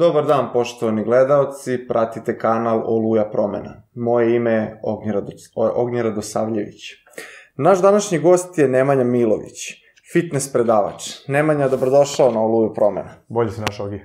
Dobar dan, poštovani gledalci, pratite kanal Oluja promena. Moje ime je Ognjera Dosavljević. Naš današnji gost je Nemanja Milović, fitness predavač. Nemanja, dobrodošao na Oluju promena. Bolje se naš Ogi.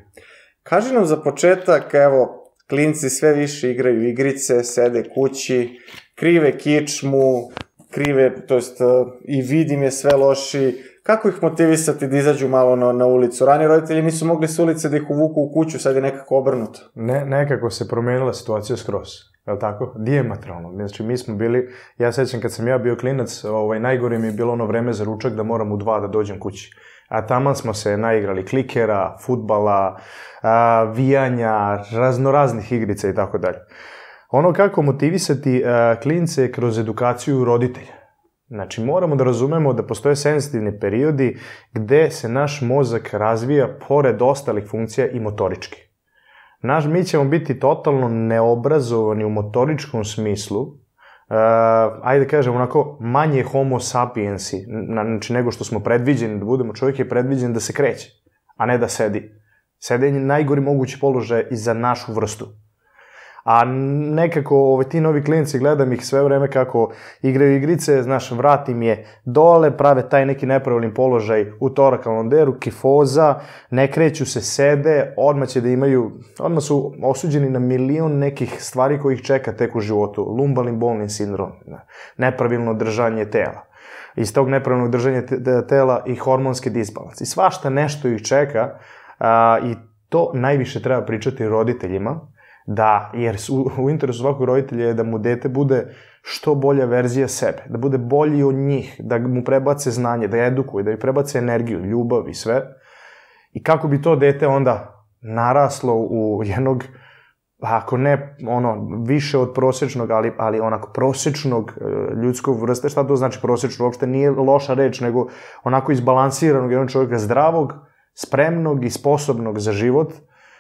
Kaži nam za početak, evo, klinci sve više igraju igrice, sede kući, krive kičmu, krive, to jest i vidim je sve loši, Kako ih motivisati da izađu malo na, na ulicu? Ranije roditelji nisu mogli s ulice da ih uvuku u kuću, sad je nekako obrnuto. Ne, nekako se promenila situacija skroz. Je li tako? Dijemetralno. Znači, mi smo bili, ja sećam kad sam ja bio klinac, ovaj, najgore mi je bilo ono vreme za ručak da moram u dva da dođem kući. A taman smo se naigrali klikera, futbala, a, vijanja, raznoraznih igrica i tako dalje. Ono kako motivisati a, klince kroz edukaciju roditelja. Znači, moramo da razumemo da postoje senzitivni periodi gde se naš mozak razvija pored ostalih funkcija i motorički. Naš, mi ćemo biti totalno neobrazovani u motoričkom smislu, uh, ajde da kažem onako, manje homo sapiensi, znači nego što smo predviđeni da budemo, čovjek je predviđen da se kreće, a ne da sedi. Sedenje je najgori mogući položaj i za našu vrstu a nekako ovaj, ti novi klinici gledam ih sve vreme kako igraju igrice, znaš, vrat im je dole, prave taj neki nepravilni položaj u torakalnom deru, kifoza, ne kreću se, sede, odmah će da imaju, odmah su osuđeni na milion nekih stvari koji ih čeka tek u životu, lumbalni bolni sindrom, nepravilno držanje tela iz tog nepravilnog držanja tela i hormonski disbalans. I svašta nešto ih čeka a, i to najviše treba pričati roditeljima, da, jer u, u interesu svakog roditelja je da mu dete bude što bolja verzija sebe, da bude bolji od njih, da mu prebace znanje, da edukuje, da mu prebace energiju, ljubav i sve. I kako bi to dete onda naraslo u jednog, ako ne ono, više od prosečnog, ali, ali onako prosečnog e, ljudskog vrste, šta to znači prosečno? Uopšte nije loša reč, nego onako izbalansiranog jednog čovjeka zdravog, spremnog i sposobnog za život,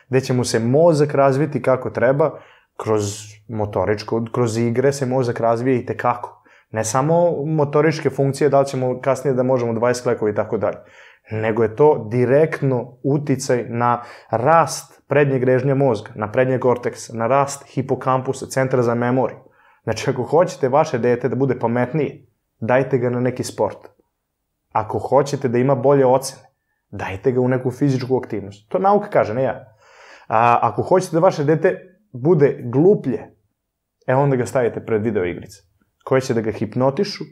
gde će mu se mozak razviti kako treba, kroz motoričko, kroz igre se mozak razvije i tekako. Ne samo motoričke funkcije, da li ćemo kasnije da možemo 20 klekova i tako dalje, nego je to direktno uticaj na rast prednjeg režnja mozga, na prednje korteks, na rast hipokampusa, centra za memoriju. Znači, ako hoćete vaše dete da bude pametnije, dajte ga na neki sport. Ako hoćete da ima bolje ocene, dajte ga u neku fizičku aktivnost. To nauka kaže, ne ja. A ako hoćete da vaše dete bude gluplje, e onda ga stavite pred video igrice, koje će da ga hipnotišu,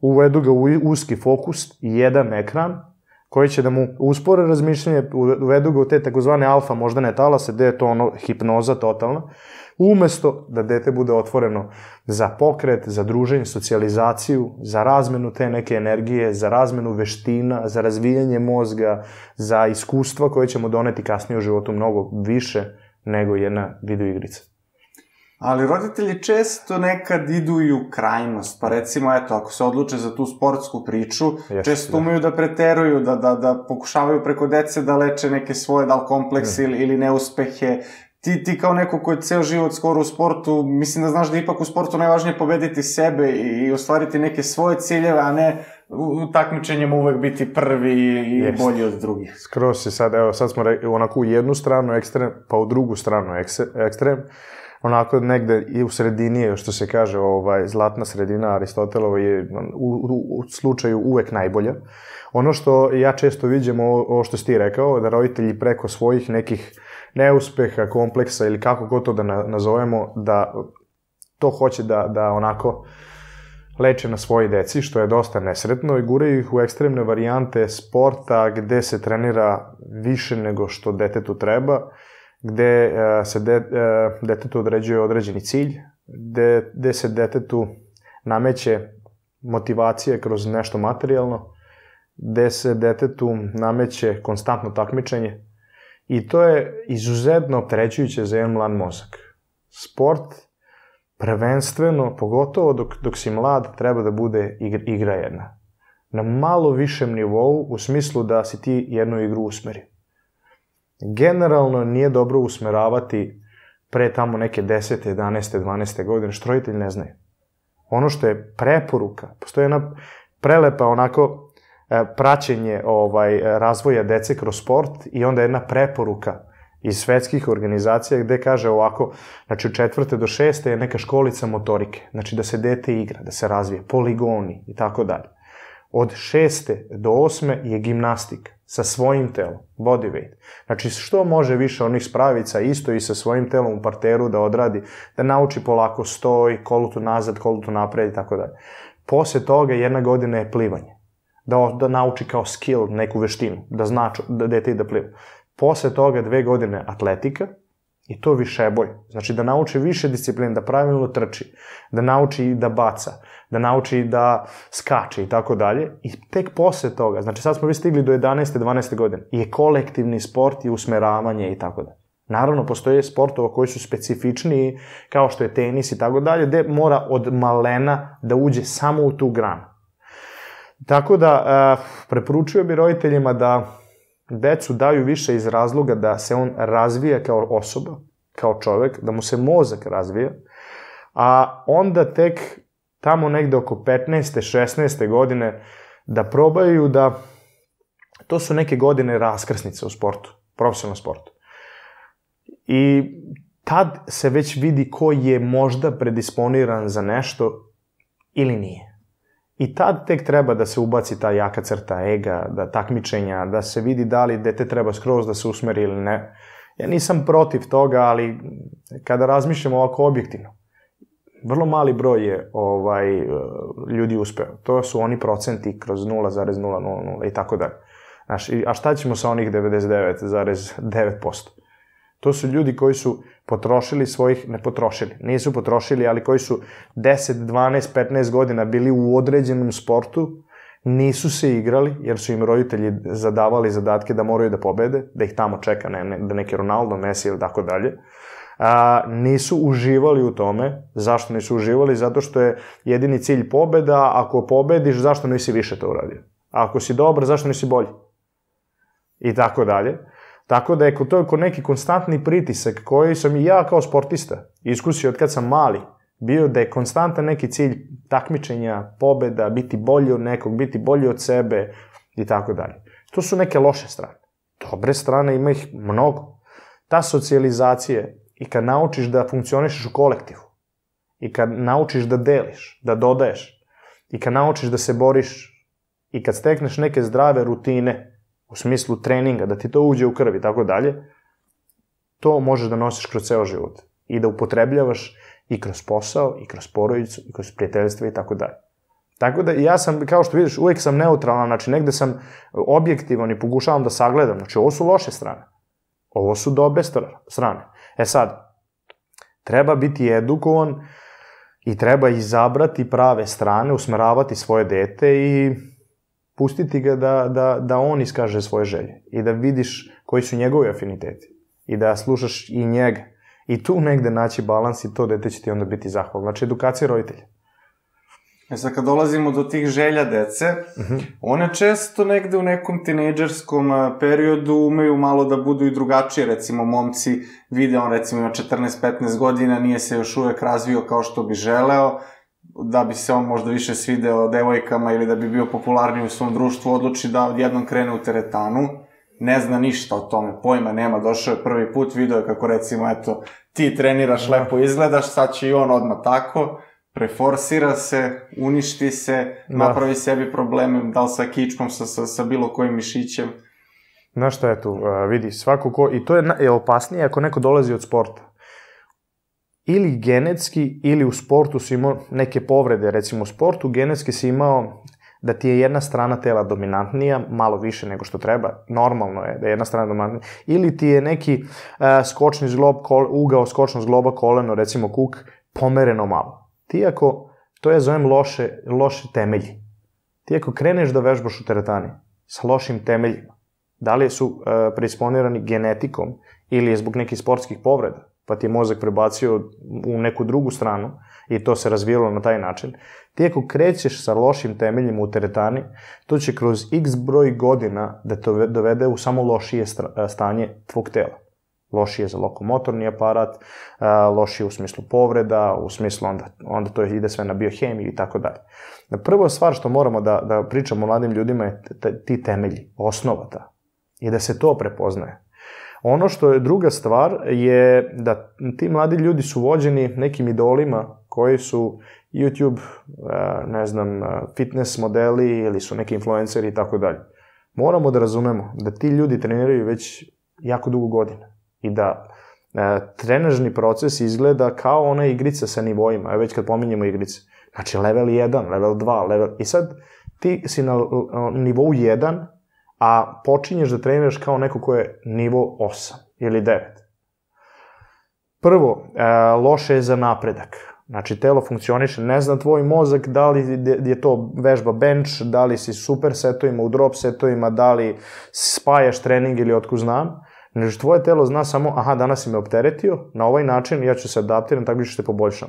uvedu ga u uski fokus, jedan ekran, koji će da mu uspore razmišljanje, uvedu ga u te takozvane alfa moždane talase, gde je to ono hipnoza totalna, umesto da dete bude otvoreno za pokret, za druženje, socijalizaciju, za razmenu te neke energije, za razmenu veština, za razvijanje mozga, za iskustva koje ćemo doneti kasnije u životu mnogo više nego jedna videoigrica. Ali roditelji često nekad idu i u krajnost, pa recimo, eto, ako se odluče za tu sportsku priču, Jeste, često da. umeju da preteruju, da, da, da pokušavaju preko dece da leče neke svoje, da li kompleks mm. ili, ili neuspehe, ti, ti kao neko ko je ceo život skoro u sportu, mislim da znaš da ipak u sportu najvažnije pobediti sebe i, i ostvariti neke svoje ciljeve, a ne u takmičenjima uvek biti prvi i Jest. bolji od drugih. Skroz se sad, evo, sad smo re, onako u jednu stranu ekstrem, pa u drugu stranu ekstrem, onako negde i u sredini je, što se kaže, ovaj, zlatna sredina Aristotelova je u, u, u slučaju uvek najbolja. Ono što ja često vidim, ovo što si ti rekao, da roditelji preko svojih nekih neuspeha, kompleksa ili kako god to da nazovemo, da to hoće da, da onako leče na svoji deci, što je dosta nesretno i gure ih u ekstremne varijante sporta gde se trenira više nego što detetu treba, gde uh, se de, uh, detetu određuje određeni cilj, gde, gde se detetu nameće motivacija kroz nešto materijalno, gde se detetu nameće konstantno takmičenje, I to je izuzetno opterećujuće za jedan mlad mozak. Sport, prvenstveno, pogotovo dok, dok si mlad, treba da bude igra, igra jedna. Na malo višem nivou, u smislu da si ti jednu igru usmeri. Generalno nije dobro usmeravati pre tamo neke 10. 11. 12. godine, što roditelji ne znaju. Ono što je preporuka, postoje jedna prelepa onako praćenje ovaj razvoja dece kroz sport i onda jedna preporuka iz svetskih organizacija gde kaže ovako, znači od četvrte do šeste je neka školica motorike, znači da se dete igra, da se razvije, poligoni i tako dalje. Od šeste do osme je gimnastika sa svojim telom, body weight. Znači što može više onih spravica isto i sa svojim telom u parteru da odradi, da nauči polako stoj, kolutu nazad, kolutu napred i tako dalje. Posle toga jedna godina je plivanje. Da, da nauči kao skill neku veštinu, da zna da dete i da pliva. Posle toga dve godine atletika, I to više boj. Znači da nauči više disciplina, da pravilno trči, da nauči da baca, da nauči da skače i tako dalje. I tek posle toga, znači sad smo vi stigli do 11. 12. godine, je kolektivni sport i usmeravanje i tako dalje. Naravno, postoje sportova koji su specifičniji, kao što je tenis i tako dalje, gde mora od malena da uđe samo u tu granu. Tako da, uh, preporučujem bi roditeljima da decu daju više iz razloga da se on razvija kao osoba, kao čovek, da mu se mozak razvija, a onda tek tamo negde oko 15. 16. godine da probaju da to su neke godine raskrsnice u sportu, profesionalnom sportu. I tad se već vidi ko je možda predisponiran za nešto ili nije. I tad tek treba da se ubaci ta jaka crta ega, da takmičenja, da se vidi da li dete treba skroz da se usmeri ili ne. Ja nisam protiv toga, ali kada razmišljamo ovako objektivno, vrlo mali broj je ovaj, ljudi uspeo. To su oni procenti kroz 0,000 i tako dalje. Znaš, a šta ćemo sa onih 99,9%? To su ljudi koji su potrošili svojih, ne potrošili, nisu potrošili, ali koji su 10, 12, 15 godina bili u određenom sportu, nisu se igrali, jer su im roditelji zadavali zadatke da moraju da pobede, da ih tamo čeka ne, ne, da neki Ronaldo, Messi ili tako dalje. A, nisu uživali u tome. Zašto nisu uživali? Zato što je jedini cilj pobeda, ako pobediš, zašto nisi više to uradio? Ako si dobar, zašto nisi bolji? I tako dalje. Tako da je to je neki konstantni pritisak koji sam i ja kao sportista iskusio od kad sam mali, bio da je konstantan neki cilj takmičenja, pobeda, biti bolji od nekog, biti bolji od sebe i tako dalje. To su neke loše strane. Dobre strane ima ih mnogo. Ta socijalizacija i kad naučiš da funkcionišeš u kolektivu, i kad naučiš da deliš, da dodaješ, i kad naučiš da se boriš, i kad stekneš neke zdrave rutine, u smislu treninga, da ti to uđe u krv i tako dalje, to možeš da nosiš kroz ceo život i da upotrebljavaš i kroz posao, i kroz porodicu, i kroz prijateljstvo i tako dalje. Tako da ja sam, kao što vidiš, uvek sam neutralan, znači negde sam objektivan i pokušavam da sagledam. Znači ovo su loše strane. Ovo su dobre strane. E sad, treba biti edukovan i treba izabrati prave strane, usmeravati svoje dete i pustiti ga da, da, da on iskaže svoje želje i da vidiš koji su njegovi afiniteti i da slušaš i njega. I tu negde naći balans i to dete će ti onda biti zahvalno. Znači, edukacija roditelja. E sad, kad dolazimo do tih želja dece, uh mhm. -huh. one često negde u nekom tinejdžerskom periodu umeju malo da budu i drugačije. Recimo, momci vide, on recimo ima 14-15 godina, nije se još uvek razvio kao što bi želeo, da bi se on možda više svideo devojkama ili da bi bio popularniji u svom društvu, odluči da odjednom krene u teretanu, ne zna ništa o tome, pojma nema, došao je prvi put, video je kako recimo, eto, ti treniraš, da. lepo izgledaš, sad će i on odmah tako, preforsira se, uništi se, da. napravi sebi probleme, da li sa kičkom, sa, sa, sa bilo kojim mišićem. Znaš šta je tu, vidi, svako ko, i to je, je opasnije ako neko dolazi od sporta ili genetski ili u sportu si imao neke povrede, recimo u sportu genetski si imao da ti je jedna strana tela dominantnija, malo više nego što treba, normalno je da je jedna strana dominantnija, ili ti je neki uh, skočni zglob, kol, ugao skočnog zgloba koleno, recimo kuk, pomereno malo. Ti ako, to je zovem loše, loše temelji. Ti ako kreneš da vežbaš u teretani sa lošim temeljima, da li su uh, preisponirani genetikom ili je zbog nekih sportskih povreda, pa ti je mozak prebacio u neku drugu stranu i to se razvijelo na taj način, ti ako krećeš sa lošim temeljima u teretani, to će kroz x broj godina da to dovede u samo lošije stanje tvog tela. Lošije za lokomotorni aparat, lošije u smislu povreda, u smislu onda, onda to ide sve na biohemiju i tako dalje. Prva stvar što moramo da, da pričamo mladim ljudima je ti temelji, osnova ta. I da se to prepoznaje. Ono što je druga stvar je da ti mladi ljudi su vođeni nekim idolima koji su YouTube, e, ne znam, e, fitness modeli ili su neki influenceri i tako dalje. Moramo da razumemo da ti ljudi treniraju već jako dugo godina i da e, trenažni proces izgleda kao ona igrica sa nivoima, već kad pominjemo igrice. Znači level 1, level 2, level... I sad ti si na nivou 1, a počinješ da treniraš kao neko ko je nivo 8 ili 9. Prvo, e, loše je za napredak. Znači, telo funkcioniše, ne znam tvoj mozak, da li je to vežba bench, da li si super setovima, u drop setovima, da li spajaš trening ili otko znam. Znači, tvoje telo zna samo, aha, danas si me opteretio, na ovaj način ja ću se adaptirati, tako ću te poboljšam.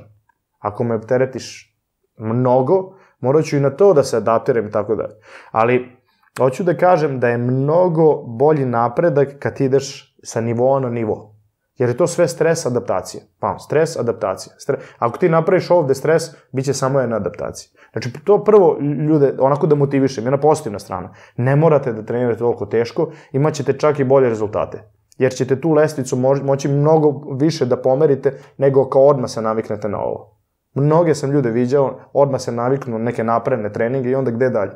Ako me opteretiš mnogo, morat ću i na to da se adaptiram i tako dalje. Ali, hoću da kažem da je mnogo bolji napredak kad ideš sa nivoa na nivo. Jer je to sve stres adaptacija. Pa, stres, adaptacija. Stres. Ako ti napraviš ovde stres, bit će samo jedna adaptacija. Znači, to prvo ljude, onako da motivišem, jedna pozitivna strana. Ne morate da trenirate toliko teško, imat ćete čak i bolje rezultate. Jer ćete tu lestvicu moći mnogo više da pomerite nego kao odmah se naviknete na ovo. Mnoge sam ljude viđao, odmah se naviknu na neke napredne treninge i onda gde dalje.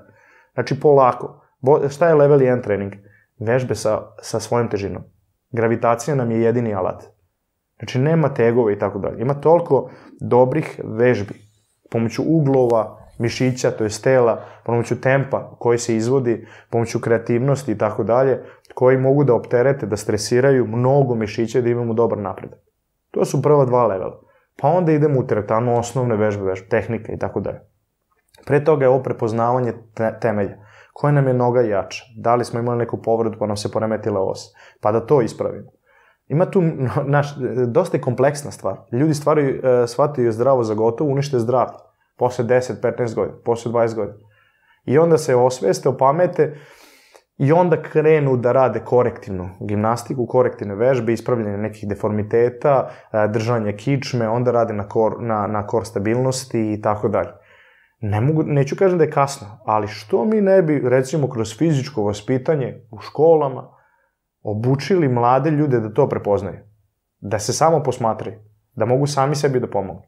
Znači, polako. Šta je level 1 trening? Vežbe sa, sa svojom težinom. Gravitacija nam je jedini alat. Znači, nema tegove i tako dalje. Ima toliko dobrih vežbi pomoću uglova, mišića, to je tela, pomoću tempa koji se izvodi, pomoću kreativnosti i tako dalje, koji mogu da opterete, da stresiraju mnogo mišića da imamo dobar napredak. To su prva dva levela. Pa onda idemo u teretanu, osnovne vežbe, vežbe, tehnike i tako dalje. Pre toga je ovo prepoznavanje te temelja. Koja nam je noga jača? Da li smo imali neku povredu pa nam se poremetila os? Pa da to ispravimo. Ima tu, naš, dosta je kompleksna stvar. Ljudi stvaraju, e, shvataju zdravo za gotovo, unište zdravlje. Posle 10, 15 godina, posle 20 godina. I onda se osveste, opamete i onda krenu da rade korektivnu gimnastiku, korektivne vežbe, ispravljanje nekih deformiteta, e, držanje kičme, onda rade na kor, na, na kor stabilnosti i tako dalje. Ne mogu, neću kažem da je kasno, ali što mi ne bi, recimo, kroz fizičko vaspitanje u školama, obučili mlade ljude da to prepoznaju. Da se samo posmatraju. Da mogu sami sebi da pomogu.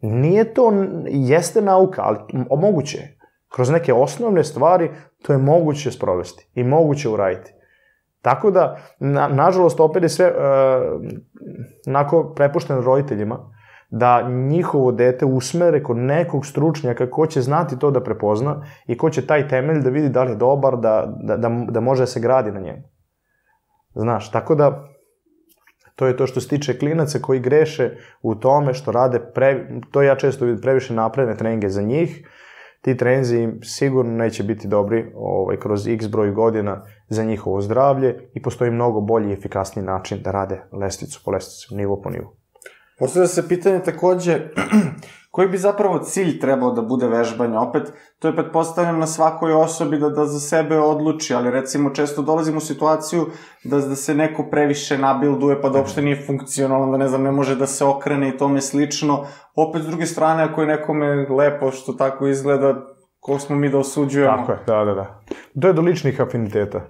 Nije to, jeste nauka, ali moguće je. Kroz neke osnovne stvari to je moguće sprovesti i moguće uraditi. Tako da, na, nažalost, opet je sve uh, onako prepušteno roditeljima, da njihovo dete usmere kod nekog stručnjaka ko će znati to da prepozna i ko će taj temelj da vidi da li je dobar, da, da, da, da može da se gradi na njemu. Znaš, tako da to je to što se tiče klinaca koji greše u tome što rade, pre, to ja često vidim previše napredne treninge za njih, ti trenzi im sigurno neće biti dobri ovaj, kroz x broj godina za njihovo zdravlje i postoji mnogo bolji i efikasniji način da rade lestvicu po lestvicu, nivo po nivo. Postavlja se pitanje takođe, koji bi zapravo cilj trebao da bude vežbanja? Opet, to je pretpostavljam na svakoj osobi da, da za sebe odluči, ali recimo često dolazimo u situaciju da, da se neko previše nabilduje pa da uopšte nije funkcionalno, da ne znam, ne može da se okrene i tome slično. Opet, s druge strane, ako je nekome lepo što tako izgleda, ko smo mi da osuđujemo? Tako je, da, da, da. To je do ličnih afiniteta.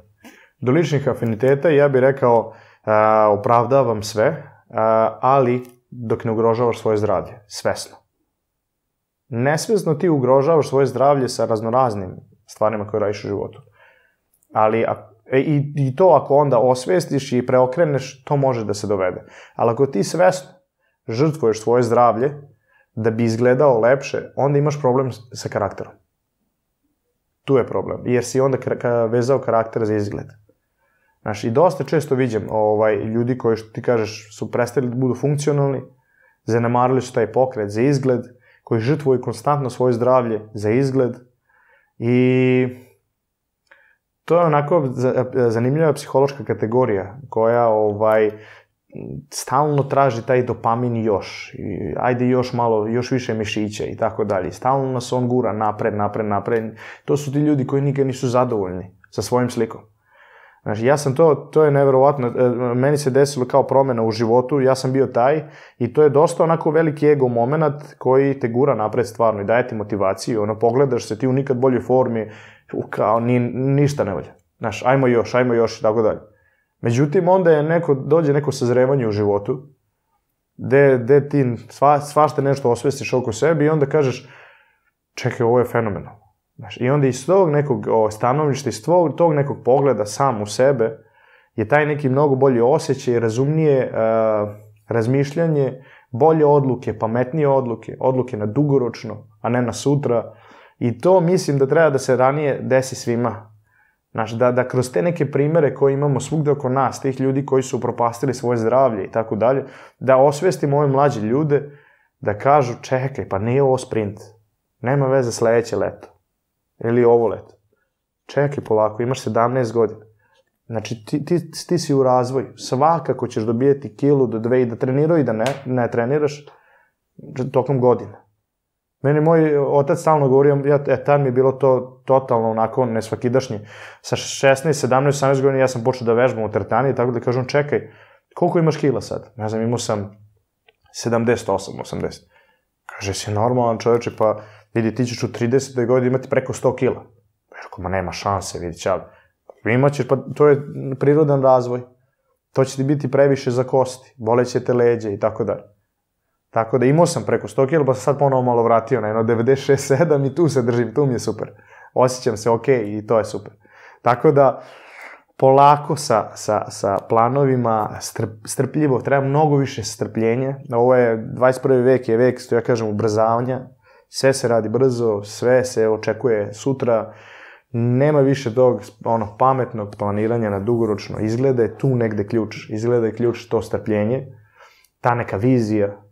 Do ličnih afiniteta ja bih rekao, a, opravdavam sve, a, ali dok ne ugrožavaš svoje zdravlje, svesno. Nesvesno ti ugrožavaš svoje zdravlje sa raznoraznim stvarima koje radiš u životu. Ali e, i, i to ako onda osvestiš i preokreneš, to može da se dovede. Ali ako ti svesno žrtvuješ svoje zdravlje da bi izgledao lepše, onda imaš problem sa karakterom. Tu je problem, jer si onda vezao karakter za izgled. Znaš, i dosta često viđem ovaj, ljudi koji, što ti kažeš, su prestali da budu funkcionalni, zanemarili su taj pokret za izgled, koji žrtvuju konstantno svoje zdravlje za izgled i to je onako zanimljiva psihološka kategorija koja ovaj stalno traži taj dopamin još. I, ajde još malo, još više mišića i tako dalje. Stalno nas on gura napred, napred, napred. To su ti ljudi koji nikad nisu zadovoljni sa svojim slikom. Znači, ja sam to, to je neverovatno, e, meni se desilo kao promena u životu, ja sam bio taj i to je dosta onako veliki ego moment koji te gura napred stvarno i daje ti motivaciju, ono, pogledaš se ti u nikad boljoj formi, kao, ni, ništa ne volja. Znaš, ajmo još, ajmo još i tako dalje. Međutim, onda je neko, dođe neko sazrevanje u životu, gde, gde ti sva, svašta nešto osvestiš oko sebe i onda kažeš, čekaj, ovo je fenomenalno. Znaš, I onda iz tog nekog o, stanovišta, iz tog, tog nekog pogleda sam u sebe, je taj neki mnogo bolji osjećaj, razumnije uh, razmišljanje, bolje odluke, pametnije odluke, odluke na dugoročno, a ne na sutra. I to mislim da treba da se ranije desi svima. Znaš, da, da kroz te neke primere koje imamo svugde oko nas, tih ljudi koji su propastili svoje zdravlje i tako dalje, da osvestimo ove mlađe ljude da kažu, čekaj, pa nije ovo sprint. Nema veze sledeće leto. Ili ovo leto. Čekaj polako, imaš 17 godina. Znači, ti, ti, ti si u razvoju. Svakako ćeš dobijeti kilu do dve i da treniraju i da ne, ne treniraš tokom godine. Meni moj otac stalno govorio, ja, e, tad mi je bilo to totalno onako nesvakidašnje. Sa 16, 17, 18 godina ja sam počeo da vežbam u teretani, tako da kažem, čekaj, koliko imaš kila sad? Ne znam, imao sam 78, 80. Kaže, si normalan čoveče, pa vidi, ti ćeš u 30. godini imati preko 100 kila. Rekao, ma nema šanse, vidi, čao. Imaćeš, pa to je prirodan razvoj. To će ti biti previše za kosti, boleće te leđe i tako dalje. Tako da imao sam preko 100 kg, pa sam sad ponovo malo vratio na jedno 96-7 i tu se držim, tu mi je super. Osjećam se ok i to je super. Tako da, polako sa, sa, sa planovima, strp, strpljivo, treba mnogo više strpljenja. Ovo je 21. vek, je vek, što ja kažem, ubrzavanja. Sve se radi brzo, sve se očekuje sutra. Nema više tog ono, pametnog planiranja na dugoročno. Izgleda je tu negde ključ. Izgleda je ključ to strpljenje, ta neka vizija,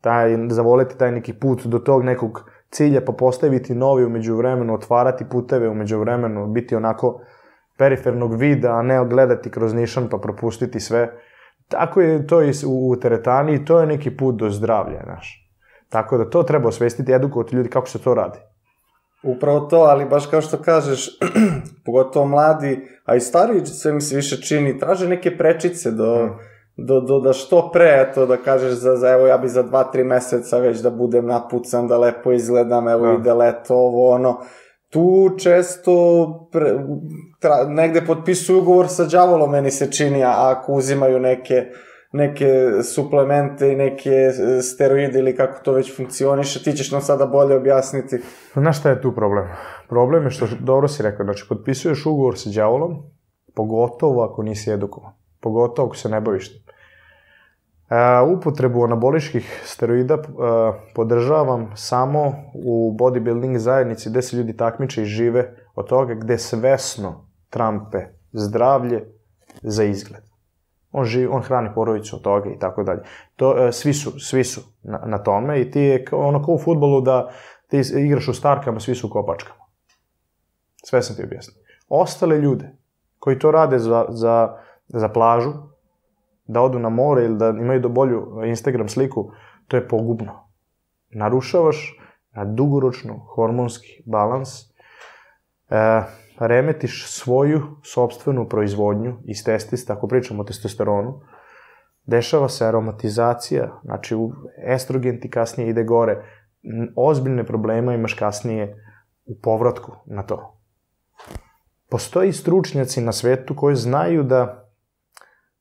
taj, zavoleti taj neki put do tog nekog cilja, pa postaviti novi umeđu vremenu, otvarati puteve umeđu vremenu, biti onako perifernog vida, a ne gledati kroz nišan pa propustiti sve. Tako je to i u teretani i to je neki put do zdravlja, znaš. Tako da to treba osvestiti, edukovati ljudi kako se to radi. Upravo to, ali baš kao što kažeš, pogotovo mladi, a i stariji sve mi se više čini, traže neke prečice do... Mm do, do, da što pre, eto, da kažeš za, za evo ja bi za dva, tri meseca već da budem napucan, da lepo izgledam, evo da. ide leto, ovo, ono, tu često pre, tra, negde potpisuju ugovor sa đavolom, meni se čini, a ako uzimaju neke, neke suplemente i neke e, steroide ili kako to već funkcioniše, ti ćeš nam sada bolje objasniti. Znaš šta je tu problem? Problem je što, dobro si rekao, znači potpisuješ ugovor sa đavolom, pogotovo ako nisi edukovan pogotovo ako se ne baviš tim. E, upotrebu anaboličkih steroida e, podržavam samo u bodybuilding zajednici gde se ljudi takmiče i žive od toga gde svesno trampe zdravlje za izgled. On živi, on hrani porodicu od toga i tako dalje. To, e, svi su, svi su na, na tome i ti je ono kao u futbolu da ti igraš u starkama, svi su u kopačkama. Sve sam ti objasnio. Ostale ljude koji to rade za, za za plažu, da odu na more ili da imaju do bolju Instagram sliku, to je pogubno. Narušavaš na dugoročno hormonski balans, e, remetiš svoju sobstvenu proizvodnju iz testis, tako pričamo o testosteronu, dešava se aromatizacija, znači estrogen ti kasnije ide gore, ozbiljne problema imaš kasnije u povratku na to. Postoji stručnjaci na svetu koji znaju da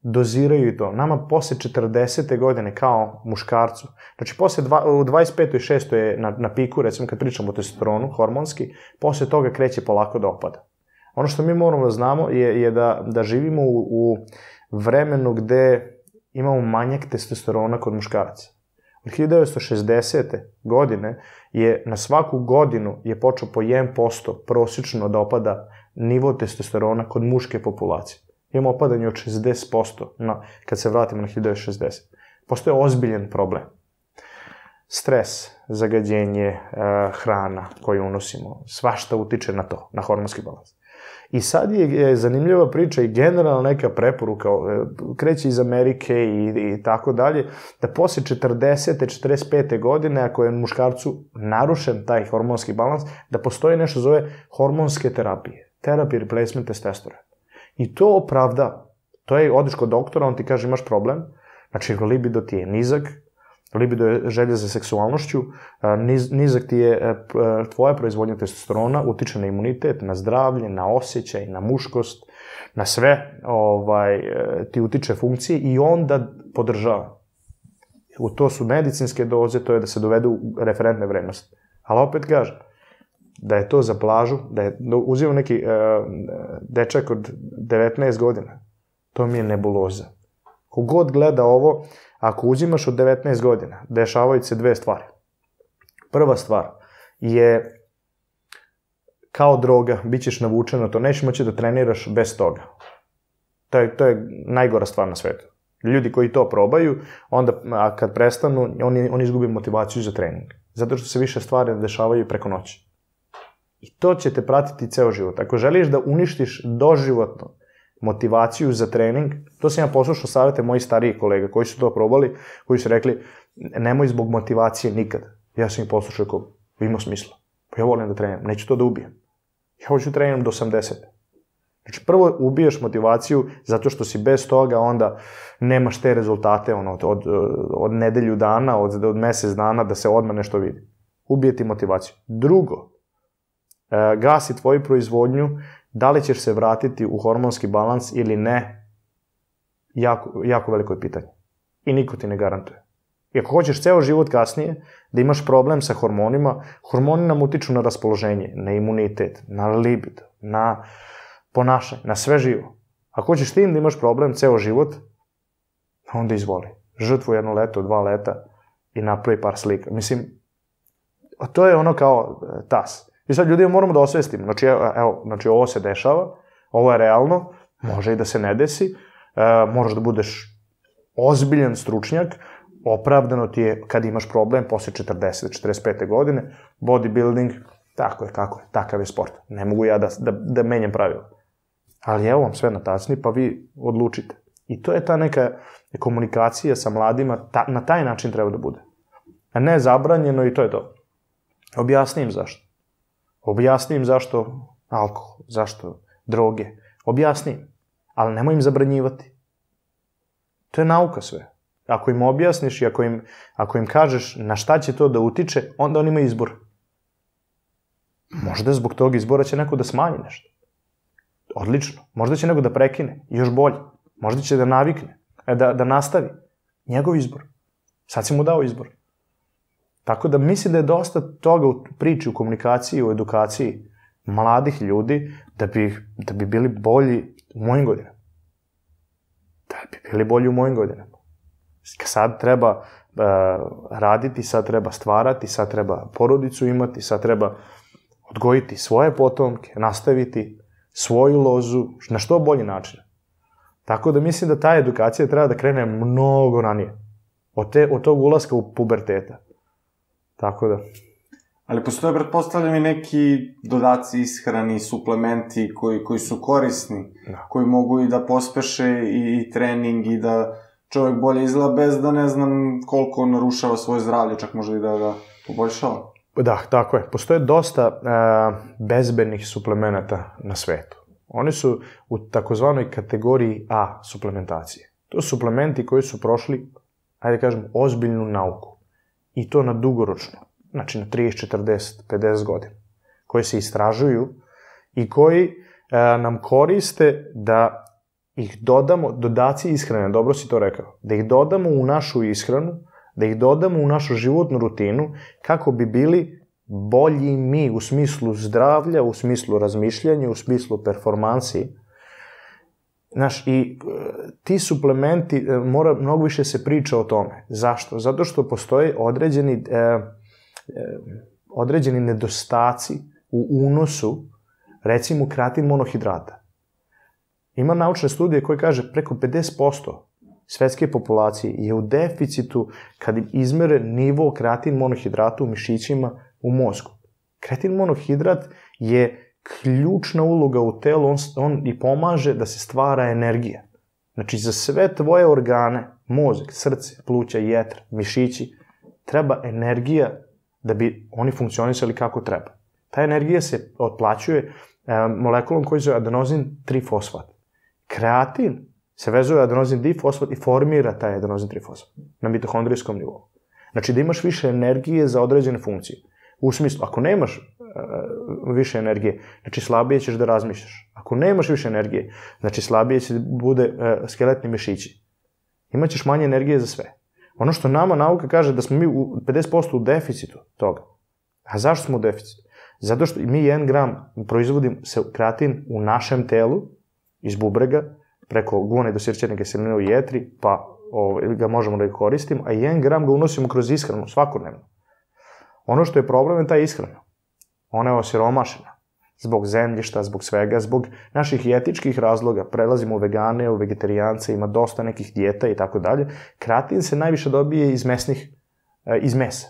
doziraju to. Nama posle 40. godine kao muškarcu, znači posle dva, u 25. i 6. je na, na piku, recimo kad pričamo o testosteronu, hormonski, posle toga kreće polako da opada. Ono što mi moramo da znamo je, je da, da živimo u, u vremenu gde imamo manjak testosterona kod muškaraca. Od 1960. godine je na svaku godinu je počeo po 1% prosječno da opada nivo testosterona kod muške populacije imamo opadanje od 60% na, kad se vratimo na 1960. Postoje ozbiljen problem. Stres, zagađenje, eh, hrana koju unosimo, svašta utiče na to, na hormonski balans. I sad je zanimljiva priča i generalna neka preporuka, eh, kreće iz Amerike i, i tako dalje, da posle 40. 45. godine, ako je muškarcu narušen taj hormonski balans, da postoji nešto zove hormonske terapije. Therapy replacement testosterone. I to opravda. To je, odeš kod doktora, on ti kaže imaš problem, znači libido ti je nizak, Libido je želja za seksualnošću, niz, nizak ti je tvoja proizvodnja testosterona, utiče na imunitet, na zdravlje, na osjećaj, na muškost, na sve ovaj, e, ti utiče funkcije i onda podržava. U to su medicinske doze, to je da se dovedu referentne vrednosti. Ali opet kažem, da je to za plažu, da je da uzima neki uh, dečak od 19 godina, to mi je nebuloza. Kogod gleda ovo, ako uzimaš od 19 godina, dešavaju se dve stvari. Prva stvar je kao droga, bit ćeš navučen na to, nećeš moći da treniraš bez toga. To je, to je najgora stvar na svetu. Ljudi koji to probaju, onda a kad prestanu, oni, oni izgubi motivaciju za trening. Zato što se više stvari dešavaju preko noći. I to će te pratiti ceo život. Ako želiš da uništiš doživotno motivaciju za trening, to sam ja poslušao savete mojih starijih kolega koji su to probali, koji su rekli nemoj zbog motivacije nikad. Ja sam ih poslušao kao, ima smisla. Pa ja volim da treniram, neću to da ubijem. Ja hoću da treniram do 80. Znači, prvo ubiješ motivaciju zato što si bez toga onda nemaš te rezultate ono, od, od, od nedelju dana, od, od mesec dana da se odmah nešto vidi. Ubije ti motivaciju. Drugo, gasi tvoju proizvodnju, da li ćeš se vratiti u hormonski balans ili ne, jako, jako veliko je pitanje. I niko ti ne garantuje. I ako hoćeš ceo život kasnije da imaš problem sa hormonima, hormoni nam utiču na raspoloženje, na imunitet, na libido, na ponašanje, na sve živo. Ako hoćeš tim da imaš problem ceo život, onda izvoli. Žrtvu jedno leto, dva leta i napravi par slika. Mislim, to je ono kao e, tas. I sad ljudima moramo da osvestimo. Znači, evo, znači ovo se dešava, ovo je realno, može i da se ne desi, e, moraš da budeš ozbiljan stručnjak, opravdano ti je kad imaš problem posle 40, 45. godine, bodybuilding, tako je, kako je, takav je sport. Ne mogu ja da, da, da menjam pravila. Ali evo vam sve na tacni, pa vi odlučite. I to je ta neka komunikacija sa mladima, ta, na taj način treba da bude. A ne zabranjeno i to je to. Objasni im zašto. Objasni im zašto alkohol, zašto droge. Objasni im. Ali nemoj im zabranjivati. To je nauka sve. Ako im objasniš i ako im, ako im kažeš na šta će to da utiče, onda on ima izbor. Možda zbog tog izbora će neko da smanji nešto. Odlično. Možda će neko da prekine. Još bolje. Možda će da navikne. E, da, da nastavi. Njegov izbor. Sad si mu dao izbor. Tako da mislim da je dosta toga u priči, u komunikaciji, u edukaciji mladih ljudi da bi, da bi bili bolji u mojim godinama. Da bi bili bolji u mojim godinama. Sad treba uh, raditi, sad treba stvarati, sad treba porodicu imati, sad treba odgojiti svoje potomke, nastaviti svoju lozu na što bolji način. Tako da mislim da ta edukacija treba da krene mnogo ranije. Od, te, od tog ulaska u puberteta. Tako da... Ali postoje, pretpostavljam, i neki dodaci ishrani, suplementi koji, koji su korisni, da. koji mogu i da pospeše i, i trening i da čovjek bolje izgleda bez da ne znam koliko narušava svoje zdravlje, čak možda i da ga poboljšava. Da, tako je. Postoje dosta uh, bezbednih suplemenata na svetu. Oni su u takozvanoj kategoriji A suplementacije. To su suplementi koji su prošli, ajde kažem, ozbiljnu nauku. I to na dugoročno. Znači na 30, 40, 50 godina. Koji se istražuju i koji uh, nam koriste da ih dodamo, dodaci ishrane, dobro si to rekao, da ih dodamo u našu ishranu, da ih dodamo u našu životnu rutinu, kako bi bili bolji mi u smislu zdravlja, u smislu razmišljanja, u smislu performansi. Znaš, i e, ti suplementi, e, mora, mnogo više se priča o tome. Zašto? Zato što postoje određeni, e, e, određeni nedostaci u unosu, recimo kratin monohidrata. Ima naučne studije koje kaže preko 50% svetske populacije je u deficitu kad izmere nivo kreatin monohidrata u mišićima u mozgu. Kreatin monohidrat je ključna uloga u telu, on, on i pomaže da se stvara energija. Znači, za sve tvoje organe, mozak, srce, pluća, jetra, mišići, treba energija da bi oni funkcionisali kako treba. Ta energija se otplaćuje e, molekulom koji zove adenozin trifosfat. Kreatin se vezuje adenozin difosfat i formira taj adenozin trifosfat na mitohondrijskom nivou. Znači da imaš više energije za određene funkcije. U smislu, ako nemaš uh, više energije, znači slabije ćeš da razmišljaš. Ako nemaš više energije, znači slabije će da bude uh, skeletni mišići. Imaćeš manje energije za sve. Ono što nama nauka kaže da smo mi u 50% u deficitu toga. A zašto smo u deficitu? Zato što mi 1 gram proizvodim se kreatin u našem telu, iz bubrega, preko gune do sirćene kiseline u jetri, pa ovaj, ga možemo da koristimo, a 1 gram ga unosimo kroz ishranu svakodnevno. Ono što je problem je ta ishrana. Ona je osiromašena. Zbog zemljišta, zbog svega, zbog naših etičkih razloga. Prelazimo u vegane, u vegetarijance, ima dosta nekih dijeta i tako dalje. Kreatin se najviše dobije iz mesnih, eh, iz mesa.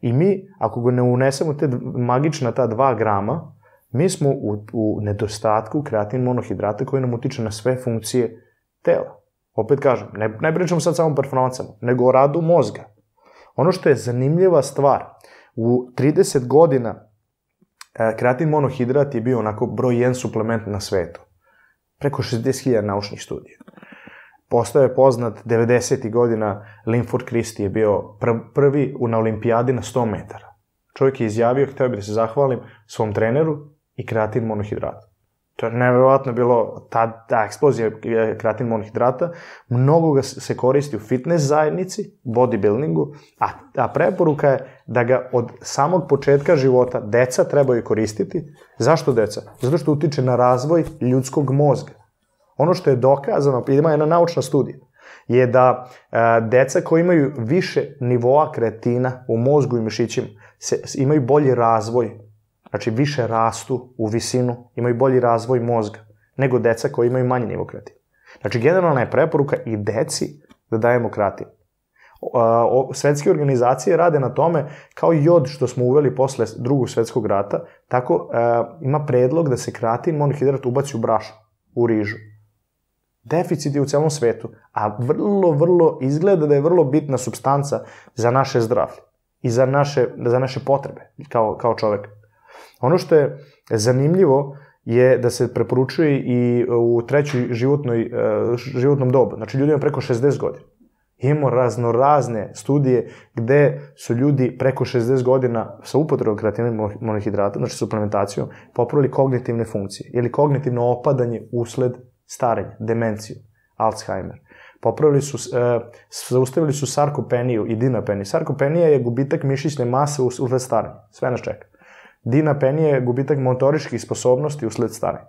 I mi, ako ga ne unesemo te magična ta 2 grama, mi smo u, u nedostatku kreatin monohidrata koji nam utiče na sve funkcije tela. Opet kažem, ne, ne pričam sad samo o nego o radu mozga. Ono što je zanimljiva stvar, u 30 godina kreatin monohidrat je bio onako broj 1 suplement na svetu. Preko 60.000 naučnih studija. Postao je poznat 90. godina, Linford Christie je bio prvi na olimpijadi na 100 metara. Čovjek je izjavio, htio bih da se zahvalim svom treneru i kreatin monohidrata. To je nevjerovatno bilo, ta, ta eksplozija kreatin monohidrata, mnogo ga se koristi u fitness zajednici, bodybuildingu, a, a preporuka je da ga od samog početka života deca trebaju koristiti. Zašto deca? Zato što utiče na razvoj ljudskog mozga. Ono što je dokazano, ima jedna naučna studija, je da a, deca koji imaju više nivoa kreatina u mozgu i mišićima se, imaju bolji razvoj Znači, više rastu u visinu, imaju bolji razvoj mozga, nego deca koji imaju manji nivo kreatina. Znači, generalna je preporuka i deci da dajemo kreatin. Svetske organizacije rade na tome kao jod što smo uveli posle drugog svetskog rata, tako ima predlog da se kreatin monohidrat ubaci u brašno, u rižu. Deficit je u celom svetu, a vrlo, vrlo, izgleda da je vrlo bitna substanca za naše zdravlje i za naše, za naše potrebe kao, kao čovek. Ono što je zanimljivo je da se preporučuje i u trećoj životnoj, e, životnom dobu, znači ljudima preko 60 godina. Imamo raznorazne studije gde su ljudi preko 60 godina sa upotrebom kreativnog monohidrata, znači suplementacijom, popravili kognitivne funkcije ili kognitivno opadanje usled starenja, demenciju, Alzheimer. Popravili su, e, zaustavili su sarkopeniju i dinapeniju. Sarkopenija je gubitak mišićne mase usled starenja. Sve nas čeka. Dinapenija je gubitak motoričkih sposobnosti usled starenja.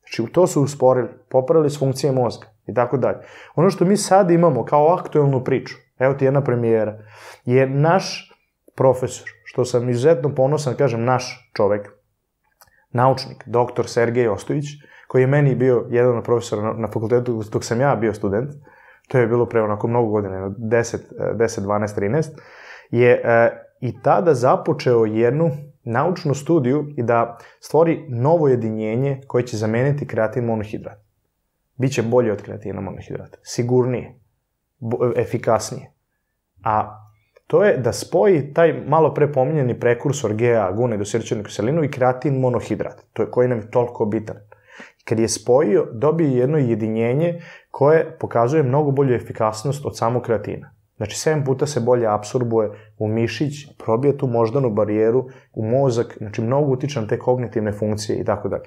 Znači, to su usporili, popravili s funkcije mozga i tako dalje. Ono što mi sad imamo kao aktuelnu priču, evo ti jedna premijera, je naš profesor, što sam izuzetno ponosan, kažem naš čovek, naučnik, doktor Sergej Ostojić, koji je meni bio jedan od profesora na, na fakultetu dok sam ja bio student, to je bilo pre onako mnogo godina, 10, 10 12, 13, je e, i tada započeo jednu naučnu studiju i da stvori novo jedinjenje koje će zameniti kreatin monohidrat. Biće bolje od kreatina monohidrata. Sigurnije. efikasnije. A to je da spoji taj malo pre pominjeni prekursor GA, gune do srčanu kiselinu i kreatin monohidrat, to je koji nam je toliko bitan. Kad je spojio, dobije jedno jedinjenje koje pokazuje mnogo bolju efikasnost od samog kreatina. Znači, 7 puta se bolje apsorbuje u mišić, probije tu moždanu barijeru, u mozak, znači mnogo utiče na te kognitivne funkcije i tako dalje.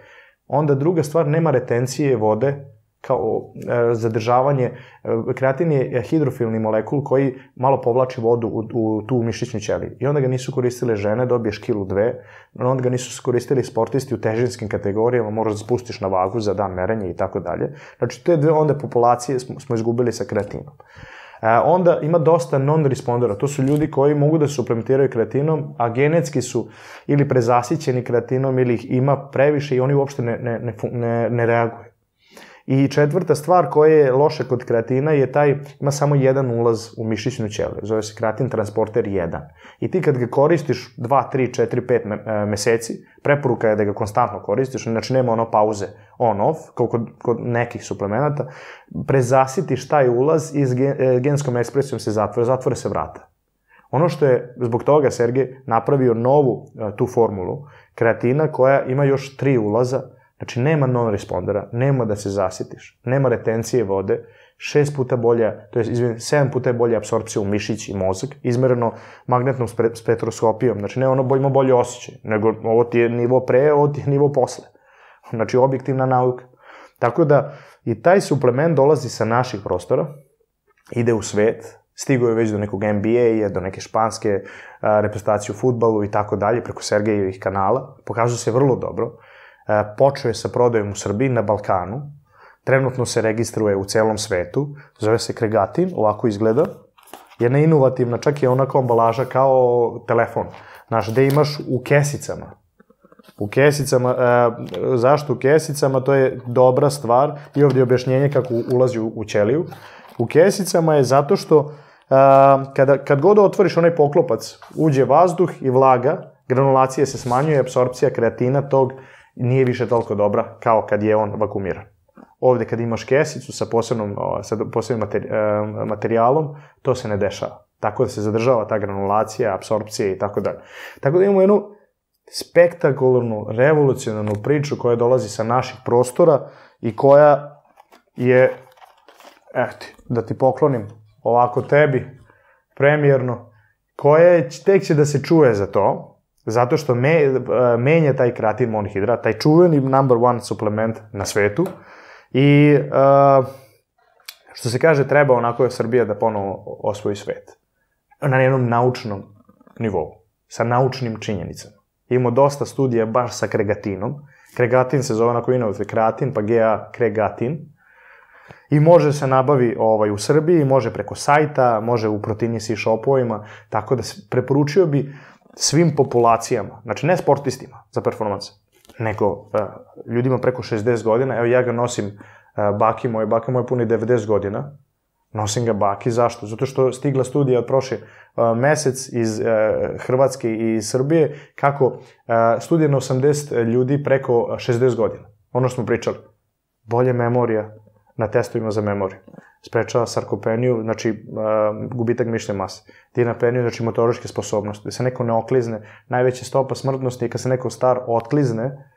Onda druga stvar, nema retencije vode, kao e, zadržavanje, e, kreatin je hidrofilni molekul koji malo povlači vodu u, u tu mišićnu ćeliju. I onda ga nisu koristile žene, dobiješ kilu dve, onda ga nisu koristili sportisti u težinskim kategorijama, moraš da spustiš na vagu za dan merenja i tako dalje. Znači, te dve onda populacije smo, smo izgubili sa kreatinom. Onda ima dosta non-respondera, to su ljudi koji mogu da suplementiraju kreatinom, a genetski su ili prezasićeni kreatinom ili ih ima previše i oni uopšte ne, ne, ne, ne reaguju. I četvrta stvar koja je loša kod kreatina je taj, ima samo jedan ulaz u mišićnu ćeliju, zove se kreatin transporter 1. I ti kad ga koristiš 2, 3, 4, 5 meseci, preporuka je da ga konstantno koristiš, znači nema ono pauze on-off, kao kod, kod nekih suplemenata, prezasitiš taj ulaz i s e, genskom ekspresijom se zatvore, zatvore se vrata. Ono što je zbog toga Sergej napravio novu e, tu formulu kreatina koja ima još tri ulaza, Znači, nema non-respondera, nema da se zasitiš, nema retencije vode, šest puta bolja, to je, izvini, sedam puta je bolja apsorpcija u mišić i mozak, izmereno magnetnom spektroskopijom. Znači, ne ono ima bolje osjećaj, nego ovo ti je nivo pre, ovo ti je nivo posle. Znači, objektivna nauka. Tako da, i taj suplement dolazi sa naših prostora, ide u svet, stigo je već do nekog NBA-a, do neke španske reprezentacije u futbalu i tako dalje, preko Sergejevih kanala, pokazuje se vrlo dobro. A, počeo je sa prodajom u Srbiji na Balkanu, trenutno se registruje u celom svetu, zove se Kregatin, ovako izgleda, jedna inovativna, čak je onako ambalaža kao telefon, znaš, gde imaš u kesicama, u kesicama, e, zašto u kesicama, to je dobra stvar. I ovdje je objašnjenje kako ulazi u, u ćeliju. U kesicama je zato što a, kada, kad god otvoriš onaj poklopac, uđe vazduh i vlaga, granulacija se smanjuje, apsorpcija kreatina tog nije više toliko dobra kao kad je on vakumiran. Ovde kad imaš kesicu sa posebnom, sa posebnim materi, materijalom, to se ne dešava. Tako da se zadržava ta granulacija, apsorpcija i tako dalje. Tako da imamo jednu spektakularnu, revolucionarnu priču koja dolazi sa naših prostora i koja je, eto, da ti poklonim ovako tebi, premijerno, koja je, tek će da se čuje za to, zato što me, menja taj kreatin monohidrat, taj čuveni number one suplement na svetu, i uh, što se kaže, treba onako je Srbija da ponovo osvoji svet. Na jednom naučnom nivou, sa naučnim činjenicama. Imamo dosta studija baš sa kregatinom. Kregatin se zove onako inovativ kreatin, pa GA kregatin. I može se nabavi ovaj, u Srbiji, može preko sajta, može u Proteinisi shopovima, tako da se preporučio bi svim populacijama, znači ne sportistima za performance, nego uh, ljudima preko 60 godina, evo ja ga nosim uh, baki moje, baka moje puni 90 godina, nosim ga baki, zašto? Zato što stigla studija od prošle uh, mesec iz uh, Hrvatske i iz Srbije, kako uh, studija na 80 ljudi preko 60 godina, ono što smo pričali, bolje memorija, na testovima za memoriju. Sprečava sarkopeniju, znači uh, gubitak mišlje mase. Dinapeniju, znači motoričke sposobnosti. Da se neko ne oklizne, najveća stopa smrtnosti je kad se neko star otklizne,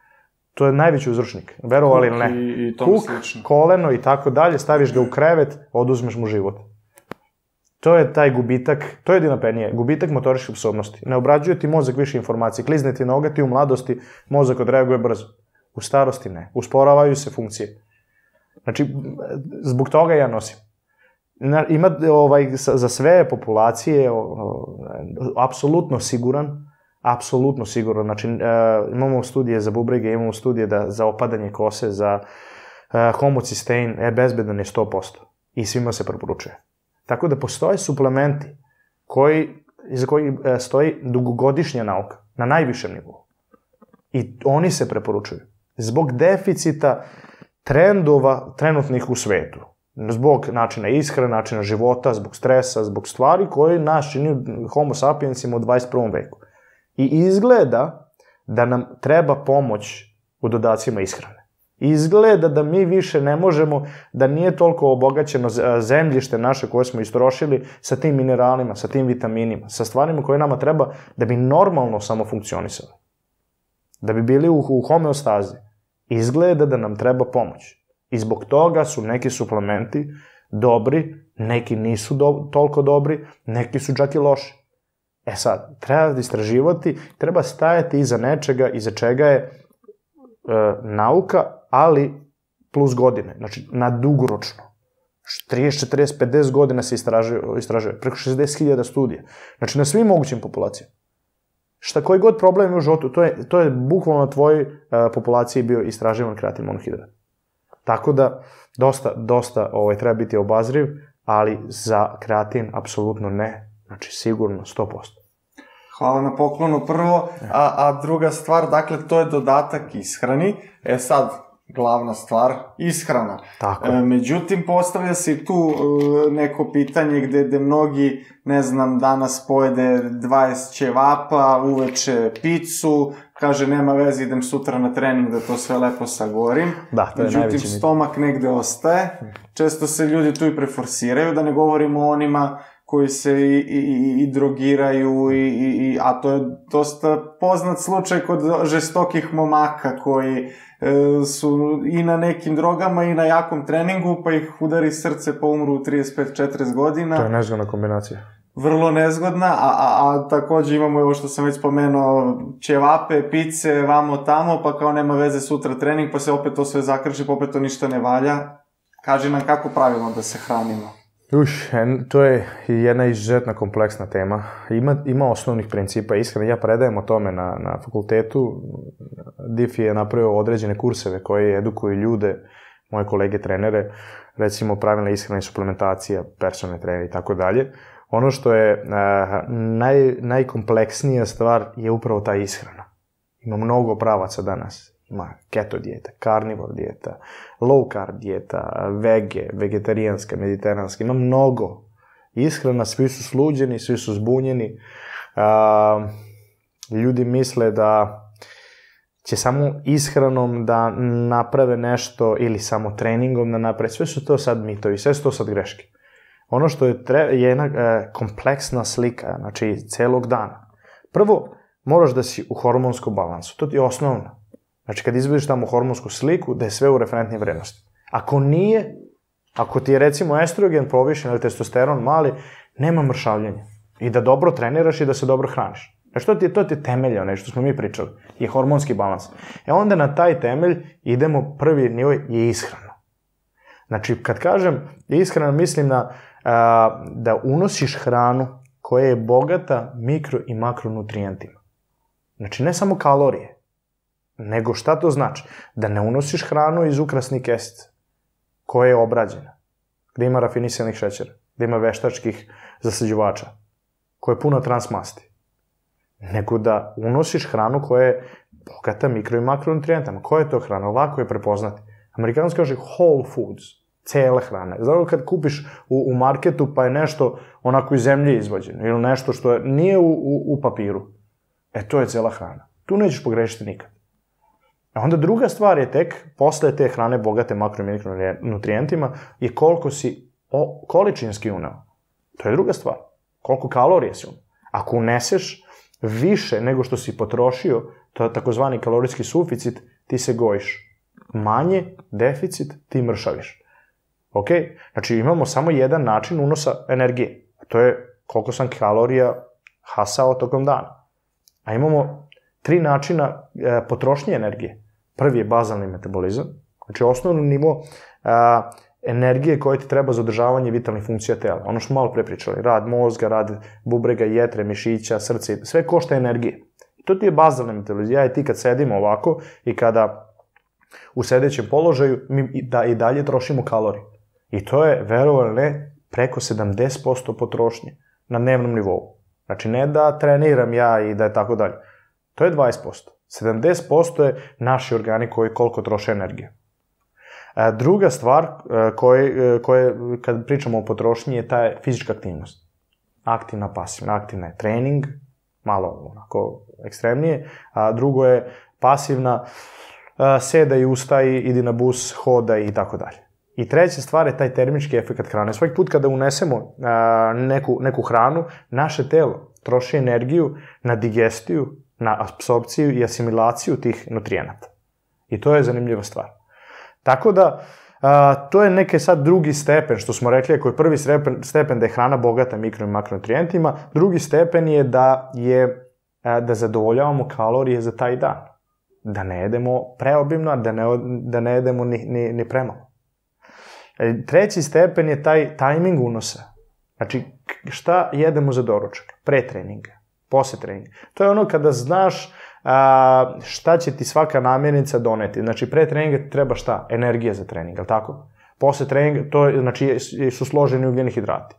to je najveći uzročnik. Verovali ili ne? I, i Kuk, slično. koleno i tako dalje, staviš ga u krevet, oduzmeš mu život. To je taj gubitak, to je dinapenija, gubitak motoričke sposobnosti. Ne obrađuje ti mozak više informacije, klizne ti noga, ti u mladosti mozak odreaguje brzo. U starosti ne. Usporavaju se funkcije. Znači, zbog toga ja nosim. Na, ima ovaj, za sve populacije o, o, apsolutno siguran, apsolutno siguran. Znači, e, imamo studije za bubrege, imamo studije da, za opadanje kose, za e, homocystein, e, bezbedan je 100%. I svima se preporučuje. Tako da postoje suplementi koji, iza koji e, stoji dugogodišnja nauka, na najvišem nivou. I oni se preporučuju. Zbog deficita trendova trenutnih u svetu. Zbog načina ishrane, načina života, zbog stresa, zbog stvari koje nas čini homo sapiensima u 21. veku. I izgleda da nam treba pomoć u dodacima ishrane. Izgleda da mi više ne možemo, da nije toliko obogaćeno zemljište naše koje smo istrošili sa tim mineralima, sa tim vitaminima, sa stvarima koje nama treba da bi normalno samo funkcionisali. Da bi bili u, u homeostazi izgleda da nam treba pomoć. I zbog toga su neki suplementi dobri, neki nisu do, toliko dobri, neki su čak i loši. E sad, treba istraživati, treba stajati iza nečega, iza čega je e, nauka, ali plus godine, znači na dugoročno. 30, 40, 50 godina se istražuje, istražuje preko 60.000 studija. Znači na svim mogućim populacijama šta koji god problem u životu, to je, to je bukvalno na tvojoj uh, populaciji bio istraživan kreatin monohidrat. Tako da, dosta, dosta ovaj, treba biti obazriv, ali za kreatin apsolutno ne. Znači, sigurno, 100%. Hvala na poklonu prvo, a, a druga stvar, dakle, to je dodatak ishrani. E sad, glavna stvar, ishrana. Tako. E, međutim, postavlja se i tu e, neko pitanje gde, gde mnogi, ne znam, danas pojede 20 ćevapa, uveče picu, kaže nema veze, idem sutra na trening da to sve lepo sagorim. Da, to je Međutim, najveći stomak negde ostaje. Često se ljudi tu i preforsiraju, da ne govorimo o onima koji se i, i, i drogiraju, i, i, a to je dosta poznat slučaj kod žestokih momaka koji e, su i na nekim drogama i na jakom treningu, pa ih udari srce pa umru u 35-40 godina. To je nezgodna kombinacija. Vrlo nezgodna, a, a, a takođe imamo ovo što sam već spomenuo, ćevape, pice, vamo tamo, pa kao nema veze sutra trening, pa se opet to sve zakrši, pa opet to ništa ne valja. Kaži nam kako pravilno da se hranimo. Uš, to je jedna izuzetna kompleksna tema. Ima, ima osnovnih principa, iskreno, ja predajem o tome na, na fakultetu. DIF je napravio određene kurseve koje edukuju ljude, moje kolege trenere, recimo pravilna ishrana i suplementacija, personalne trener i tako dalje. Ono što je uh, naj, najkompleksnija stvar je upravo ta ishrana. Ima mnogo pravaca danas ima keto dijeta, carnivore dijeta, low carb dijeta, vege, vegetarijanska, mediteranska, ima mnogo ishrana, svi su sluđeni, svi su zbunjeni. A, ljudi misle da će samo ishranom da naprave nešto ili samo treningom da naprave. Sve su to sad mitovi, sve su to sad greške. Ono što je, tre, je jedna e, kompleksna slika, znači celog dana. Prvo, moraš da si u hormonskom balansu, to ti je osnovno. Znači, kad izvediš tamo hormonsku sliku, da je sve u referentnoj vrednosti. Ako nije, ako ti je recimo estrogen povišen ili testosteron mali, nema mršavljenja. I da dobro treniraš i da se dobro hraniš. Znači, to ti je, to ti je temelj, ono što smo mi pričali, je hormonski balans. E onda na taj temelj idemo, prvi nivo je ishrana. Znači, kad kažem ishrana, mislim na a, da unosiš hranu koja je bogata mikro i makronutrijentima. Znači, ne samo kalorije, Nego šta to znači? Da ne unosiš hranu iz ukrasnih kesica, koja je obrađena, gde ima rafinisanih šećera, gde ima veštačkih zasađivača, koja je puno transmasti. Nego da unosiš hranu koja je bogata mikro i makronutrijentama. Koja je to hrana? Lako je prepoznati. Amerikanski kaže whole foods, cele hrane. Zato kad kupiš u, u marketu pa je nešto onako iz zemlje izvođeno ili nešto što je, nije u, u, u papiru, e to je cela hrana. Tu nećeš pogrešiti nikad. A onda druga stvar je tek, posle te hrane bogate makro i mikronutrijentima, je koliko si o, količinski uneo. To je druga stvar. Koliko kalorije si uneo. Ako uneseš više nego što si potrošio, to je takozvani kalorijski suficit, ti se gojiš. Manje, deficit, ti mršaviš. Ok? Znači imamo samo jedan način unosa energije. A to je koliko sam kalorija hasao tokom dana. A imamo tri načina e, potrošnje energije. Prvi je bazalni metabolizam, znači osnovno nivo a, energije koje ti treba za održavanje vitalnih funkcija tela. Ono što malo pre pričali, rad mozga, rad bubrega, jetre, mišića, srce, sve košta energije. I to ti je bazalni metabolizam. Ja i ti kad sedimo ovako i kada u sedećem položaju, mi da i dalje trošimo kalorije. I to je, verovali ne, preko 70% potrošnje na dnevnom nivou. Znači, ne da treniram ja i da je tako dalje. To je 20%. 70% je naši organi koji koliko troše energije. E, druga stvar e, koje, e, koje, kad pričamo o potrošnji, je ta fizička aktivnost. Aktivna, pasivna. Aktivna je trening, malo onako ekstremnije, a drugo je pasivna, seda i ustaj, idi na bus, hoda i tako dalje. I treća stvar je taj termički efekt hrane. Svaki put kada unesemo neku, neku hranu, naše telo troši energiju na digestiju na apsorpciju i asimilaciju tih nutrijenata. I to je zanimljiva stvar. Tako da, a, to je neke sad drugi stepen, što smo rekli, ako je prvi stepen, stepen da je hrana bogata mikro i makronutrijentima, drugi stepen je da je a, da zadovoljavamo kalorije za taj dan. Da ne jedemo preobimno, da ne, da ne jedemo ni, ni, ni premalo. E, treći stepen je taj tajming unosa. Znači, šta jedemo za doručak? Pre treninga posle treninga. To je ono kada znaš a, šta će ti svaka namirnica doneti. Znači, pre treninga treba šta? Energija za trening, ali tako? Posle treninga, to je, znači, su složeni ugljeni hidrati.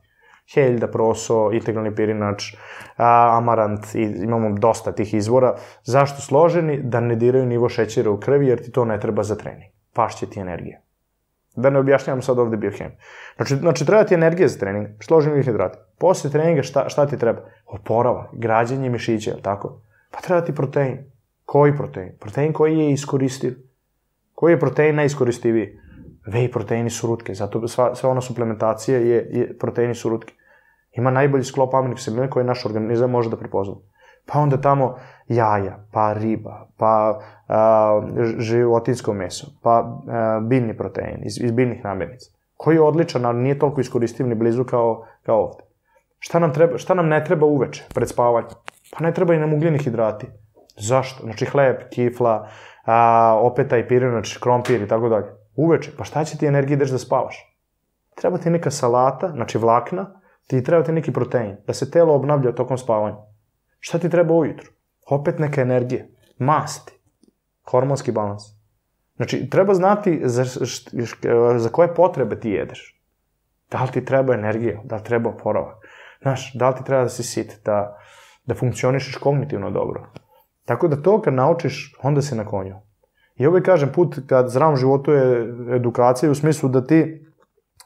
Heljda, proso, integralni pirinač, a, amarant, i imamo dosta tih izvora. Zašto složeni? Da ne diraju nivo šećera u krvi, jer ti to ne treba za trening. Pašće ti energija. Da ne objašnjavam sad ovde biohemiju. Znači, znači treba ti energija za trening, složeni hidrati. Posle treninga šta, šta ti treba? Oporava, građanje mišića, je tako? Pa treba ti protein. Koji protein? Protein koji je iskoristiv. Koji je protein najiskoristiviji? Whey proteini su rutke, zato sva, sva ona suplementacija je, je proteini su rutke. Ima najbolji sklop aminokiselina koji naš organizam može da prepozna. Pa onda tamo jaja, pa riba, pa a, životinsko meso, pa a, biljni protein iz, iz biljnih namirnica, koji je odličan, ali nije toliko iskoristiv ni blizu kao, kao ovde. Šta nam, treba, šta nam ne treba uveče, pred spavanje? Pa ne treba i nam ugljeni hidrati. Zašto? Znači hleb, kifla, a, opet taj pirinač, krompir i tako dalje. Uveče, pa šta će ti energije ideš da spavaš? Treba ti neka salata, znači vlakna, ti treba ti neki protein, da se telo obnavlja tokom spavanja. Šta ti treba ujutru? Opet neka energije, masti, hormonski balans. Znači, treba znati za, za koje potrebe ti jedeš. Da li ti treba energija, da li treba oporavak. Znaš, da li ti treba da si sit, da, da funkcionišeš kognitivno dobro. Tako da to kad naučiš, onda se na konju. I ovaj kažem, put kad zdravom životu je edukacija u smislu da ti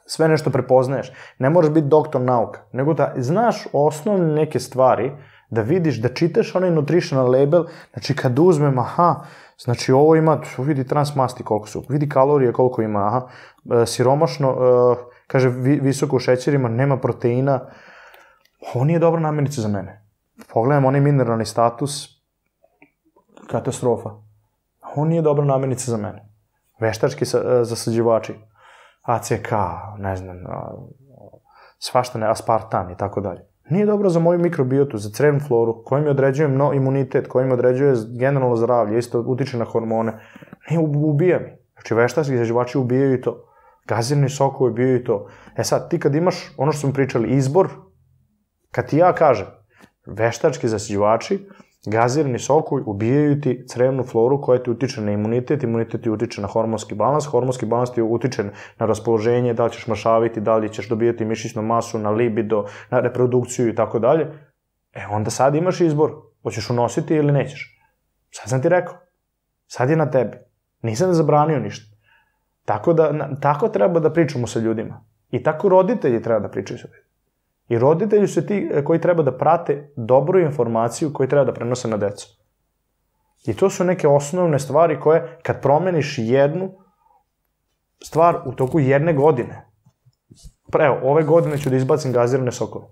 sve nešto prepoznaješ. Ne moraš biti doktor nauka, nego da znaš osnovne neke stvari, da vidiš, da čitaš onaj nutritional label, znači kad uzmem, aha, znači ovo ima, vidi transmasti koliko su, vidi kalorije koliko ima, aha, e, siromašno, e, kaže visoko u šećerima, nema proteina, ovo nije dobra namirnica za mene. Pogledam onaj mineralni status, katastrofa. Ovo nije dobra namirnica za mene. Veštački e, zasađivači, ACK, ne znam, svašta ne, aspartan i tako dalje. Nije dobro za moju mikrobiotu, za crevnu floru, koji mi određuje mno, imunitet, koji mi određuje generalno zdravlje, isto utiče na hormone. Ne, ubija mi. Znači, veštački zaživači ubijaju to. Gazirni sokovi ubijaju to. E sad, ti kad imaš, ono što smo pričali, izbor, kad ti ja kažem, veštački zasiđivači, Gazirani sokovi ubijaju ti crevnu floru koja ti utiče na imunitet, imunitet ti utiče na hormonski balans, hormonski balans ti utiče na raspoloženje, da li ćeš mašaviti, da li ćeš dobijati mišićnu masu, na libido, na reprodukciju i tako dalje. E, onda sad imaš izbor, hoćeš unositi ili nećeš. Sad sam ti rekao. Sad je na tebi. Nisam zabranio ništa. Tako da, tako treba da pričamo sa ljudima. I tako roditelji treba da pričaju sa ljudima. I roditelji su ti e, koji treba da prate dobru informaciju koju treba da prenose na decu. I to su neke osnovne stvari koje, kad promeniš jednu stvar u toku jedne godine, pa evo, ove godine ću da izbacim gazirane sokove.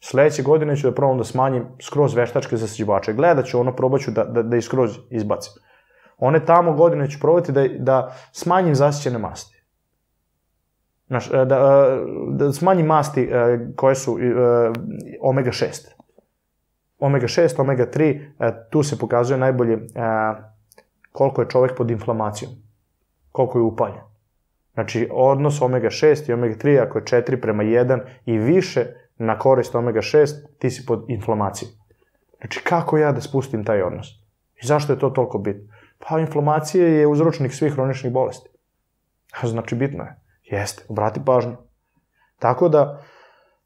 Sledeće godine ću da probam da smanjim skroz veštačke zasiđivače. Gledat ću ono, probat ću da, da, da ih skroz izbacim. One tamo godine ću probati da, da smanjim zasićene masti. Znaš, e, da, e, da smanji masti e, koje su omega 6. Omega 6, omega 3, tu se pokazuje najbolje koliko je čovek pod inflamacijom, koliko je upaljen. Znači, odnos omega 6 i omega 3, ako je 4 prema 1 i više na korist omega 6, ti si pod inflamacijom. Znači, kako ja da spustim taj odnos? I zašto je to toliko bitno? Pa, inflamacija je uzročnik svih hroničnih bolesti. Znači, bitno je. Jeste, obrati pažnju. Tako da,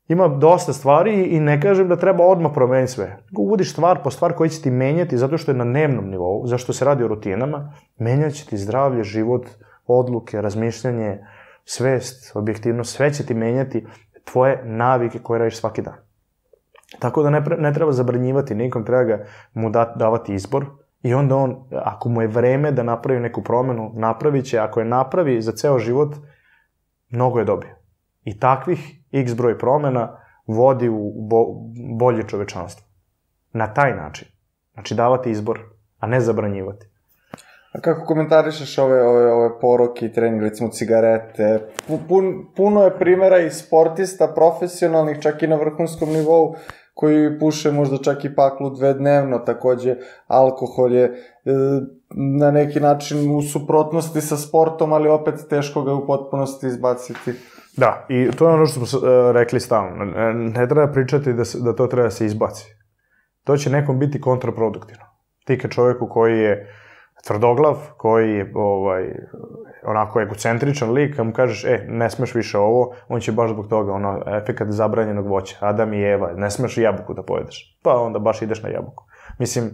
ima dosta stvari i ne kažem da treba odmah promeniti sve. Uvodiš stvar po stvar koji će ti menjati zato što je na dnevnom nivou, zašto se radi o rutinama, menjat će ti zdravlje, život, odluke, razmišljanje, svest, objektivnost, sve će ti menjati tvoje navike koje radiš svaki dan. Tako da ne, ne treba zabranjivati nikom, treba ga mu da, davati izbor i onda on, ako mu je vreme da napravi neku promenu, napravit će, ako je napravi za ceo život, mnogo je dobio. I takvih x broj promena vodi u bo, bolje čovečanstvo. Na taj način. Znači davati izbor, a ne zabranjivati. A kako komentarišeš ove, ove, ove poroke i trening, recimo cigarete? Pun, puno je primera i sportista profesionalnih, čak i na vrhunskom nivou, koji puše možda čak i paklu dve dnevno, takođe alkohol je e, na neki način u suprotnosti sa sportom, ali opet teško ga u potpunosti izbaciti. Da, i to je ono što smo uh, rekli stavno. Ne, ne treba pričati da, se, da to treba da se izbaci. To će nekom biti kontraproduktivno. Ti ka čoveku koji je tvrdoglav, koji je ovaj, onako egocentričan lik, kad mu kažeš, e, ne smeš više ovo, on će baš zbog toga, ono, efekat zabranjenog voća, Adam i Eva, ne smeš jabuku da pojedeš. Pa onda baš ideš na jabuku. Mislim,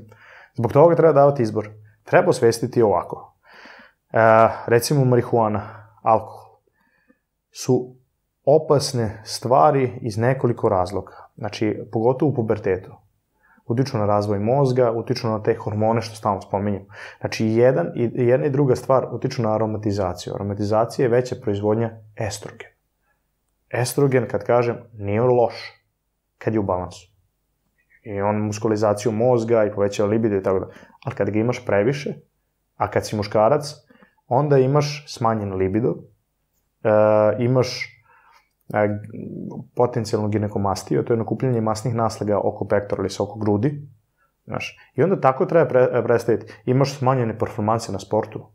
zbog toga treba davati izbor. Treba osvestiti ovako. E, recimo marihuana, alkohol, su opasne stvari iz nekoliko razloga. Znači, pogotovo u pubertetu utiču na razvoj mozga, utiču na te hormone što stalno spominjem. Znači, jedan, i, jedna i druga stvar utiču na aromatizaciju. Aromatizacija je veća proizvodnja estrogen. estrogen, kad kažem, nije loš kad je u balansu. I on muskulizaciju mozga i povećava libido i tako da. Ali kad ga imaš previše, a kad si muškarac, onda imaš smanjen libido, uh, imaš potencijalnu ginekomastiju, to je nakupljanje masnih naslega oko pektoralisa, oko grudi, Znaš, I onda tako treba pre, predstaviti. Imaš smanjene performanse na sportu.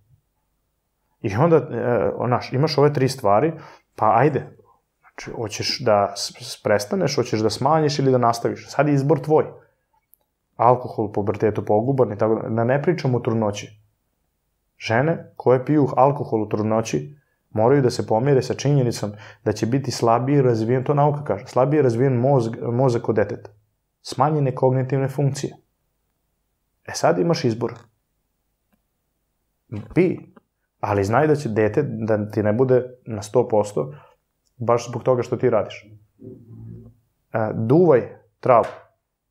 I onda, e, znaš, imaš ove tri stvari, pa ajde, znači, hoćeš da prestaneš, hoćeš da smanjiš ili da nastaviš. Sad je izbor tvoj. Alkohol pubertetu poguban i tako da, da ne pričamo o trudnoći. Žene koje piju alkohol u trudnoći moraju da se pomire sa činjenicom da će biti slabije razvijen, to nauka kaže, slabije razvijen mozg, mozak od deteta. Smanjene kognitivne funkcije. E sad imaš izbor. Pi, ali znaj da će dete da ti ne bude na 100% baš zbog toga što ti radiš. E, duvaj travu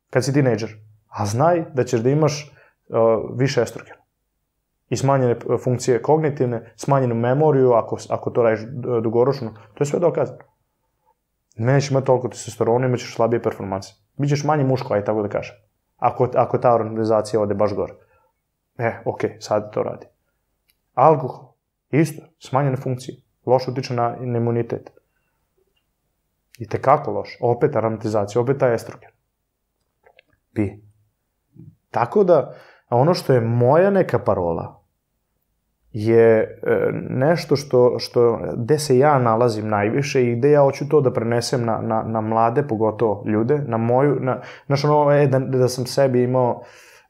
kad si tinejdžer, a znaj da ćeš da imaš više estrogena i smanjene funkcije kognitivne, smanjenu memoriju ako, ako to radiš dugoročno, to je sve dokazano. Nećeš imati toliko testosterona, imaćeš slabije performanse. Bićeš manje muško, aj tako da kažem. Ako, ako ta organizacija ode baš gore. E, ok, sad to radi. Alkohol, isto, smanjene funkcije. Loš utiče na imunitet. I tekako loš. Opet aromatizacija, opet taj estrogen. Pi. Tako da, ono što je moja neka parola, je e, nešto što, što, gde se ja nalazim najviše i gde ja hoću to da prenesem na, na, na mlade, pogotovo ljude, na moju, na, znaš ono, e, da, da sam sebi imao,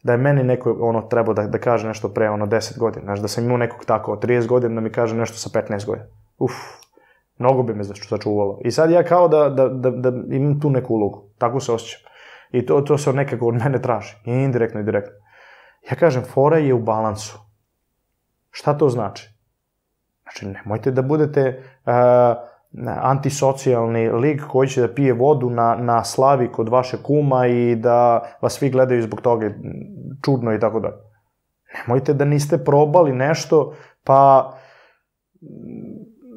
da je meni neko, ono, trebao da, da kaže nešto pre, ono, 10 godina, znaš, da sam imao nekog tako, 30 godina da mi kaže nešto sa 15 godina. Uf, mnogo bi me začuvalo. I sad ja kao da, da, da, da imam tu neku ulogu, tako se osjećam. I to, to se nekako od mene traži, i indirektno i direktno. Ja kažem, fora je u balansu Šta to znači? Znači, nemojte da budete uh, antisocijalni lik koji će da pije vodu na, na slavi kod vaše kuma i da vas svi gledaju zbog toga čudno i tako dalje. Nemojte da niste probali nešto, pa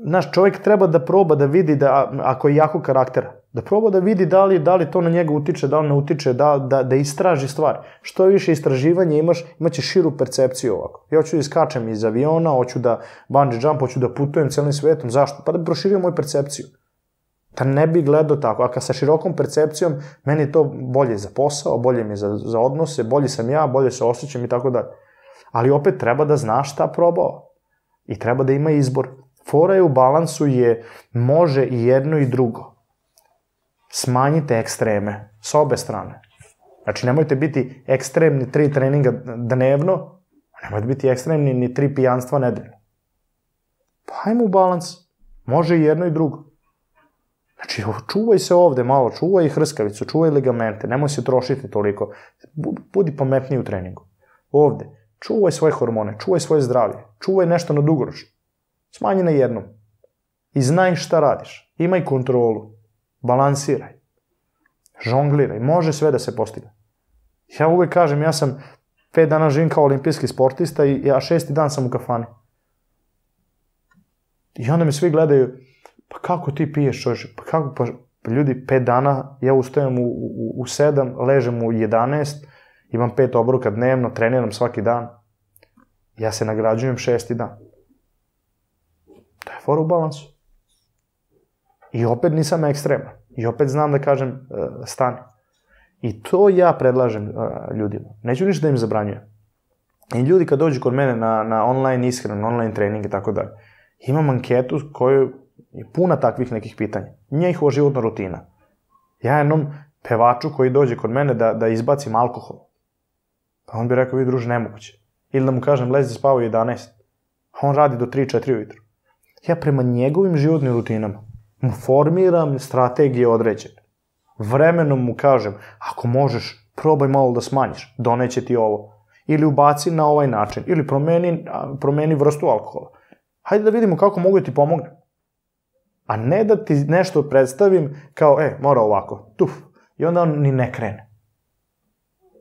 znaš, čovjek treba da proba da vidi da, ako je jako karaktera, da proba da vidi da li, da li to na njega utiče, da li ne utiče, da, da, da istraži stvari. Što više istraživanja imaš, imaće širu percepciju ovako. Ja hoću da iskačem iz aviona, hoću da bungee jump, hoću da putujem celim svetom. Zašto? Pa da proširim moju percepciju. Da ne bi gledao tako. A kad sa širokom percepcijom, meni je to bolje za posao, bolje mi je za, za odnose, bolje sam ja, bolje se osjećam i tako dalje. Ali opet treba da znaš šta probao. I treba da ima izbor. Fora je u balansu je može i jedno i drugo. Smanjite ekstreme s obe strane. Znači, nemojte biti ekstremni tri treninga dnevno, a nemojte biti ekstremni ni tri pijanstva nedeljno. Pa hajmo u balans. Može i jedno i drugo. Znači, čuvaj se ovde malo, čuvaj hrskavicu, čuvaj ligamente, nemoj se trošiti toliko. Budi pametniji u treningu. Ovde, čuvaj svoje hormone, čuvaj svoje zdravlje, čuvaj nešto na dugoročno. Smanji na jednom. I znaj šta radiš. Imaj kontrolu. Balansiraj. Žongliraj. Može sve da se postigne. Ja uvek kažem, ja sam pet dana živim kao olimpijski sportista i ja šesti dan sam u kafani. I onda me svi gledaju, pa kako ti piješ čovječe? Pa kako, pa, pa ljudi, pet dana, ja ustajem u, u, u sedam, ležem u 11, imam pet obroka dnevno, treniram svaki dan. Ja se nagrađujem šesti dan. To je fora u balansu. I opet nisam ekstreman. I opet znam da kažem uh, stani. I to ja predlažem uh, ljudima. Neću ništa da im zabranjujem. I ljudi kad dođu kod mene na, na online ishranu, online trening i tako dalje, imam anketu koju je puna takvih nekih pitanja. Njihova životna rutina. Ja jednom pevaču koji dođe kod mene da, da izbacim alkohol, pa on bi rekao, vi druže, nemoguće. Ili da mu kažem, lezi spavao 11. A on radi do 3-4 ujutru ja prema njegovim životnim rutinama formiram strategije određene. Vremenom mu kažem, ako možeš, probaj malo da smanjiš, doneće ti ovo. Ili ubaci na ovaj način, ili promeni, promeni vrstu alkohola. Hajde da vidimo kako mogu da ti pomognem. A ne da ti nešto predstavim kao, e, mora ovako, tuf, i onda on ni ne krene.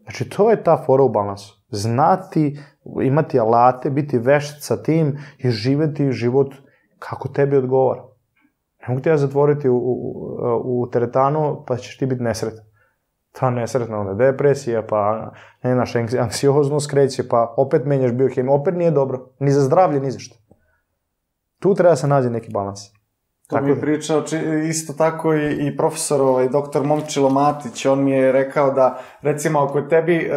Znači, to je ta fora u balansu. Znati, imati alate, biti vešt sa tim i živeti život kako tebi odgovara. Ne mogu ti ja zatvoriti u, u, u teretanu, pa ćeš ti biti nesretan. Ta nesretna onda depresija, pa ne naš anksioznost kreće, pa opet menjaš biohemiju, opet nije dobro. Ni za zdravlje, ni za što. Tu treba se nađe neki balans. To tako mi je pričao isto tako i, i profesor, ovaj, doktor Momčilo Matić, on mi je rekao da, recimo, ako tebi e,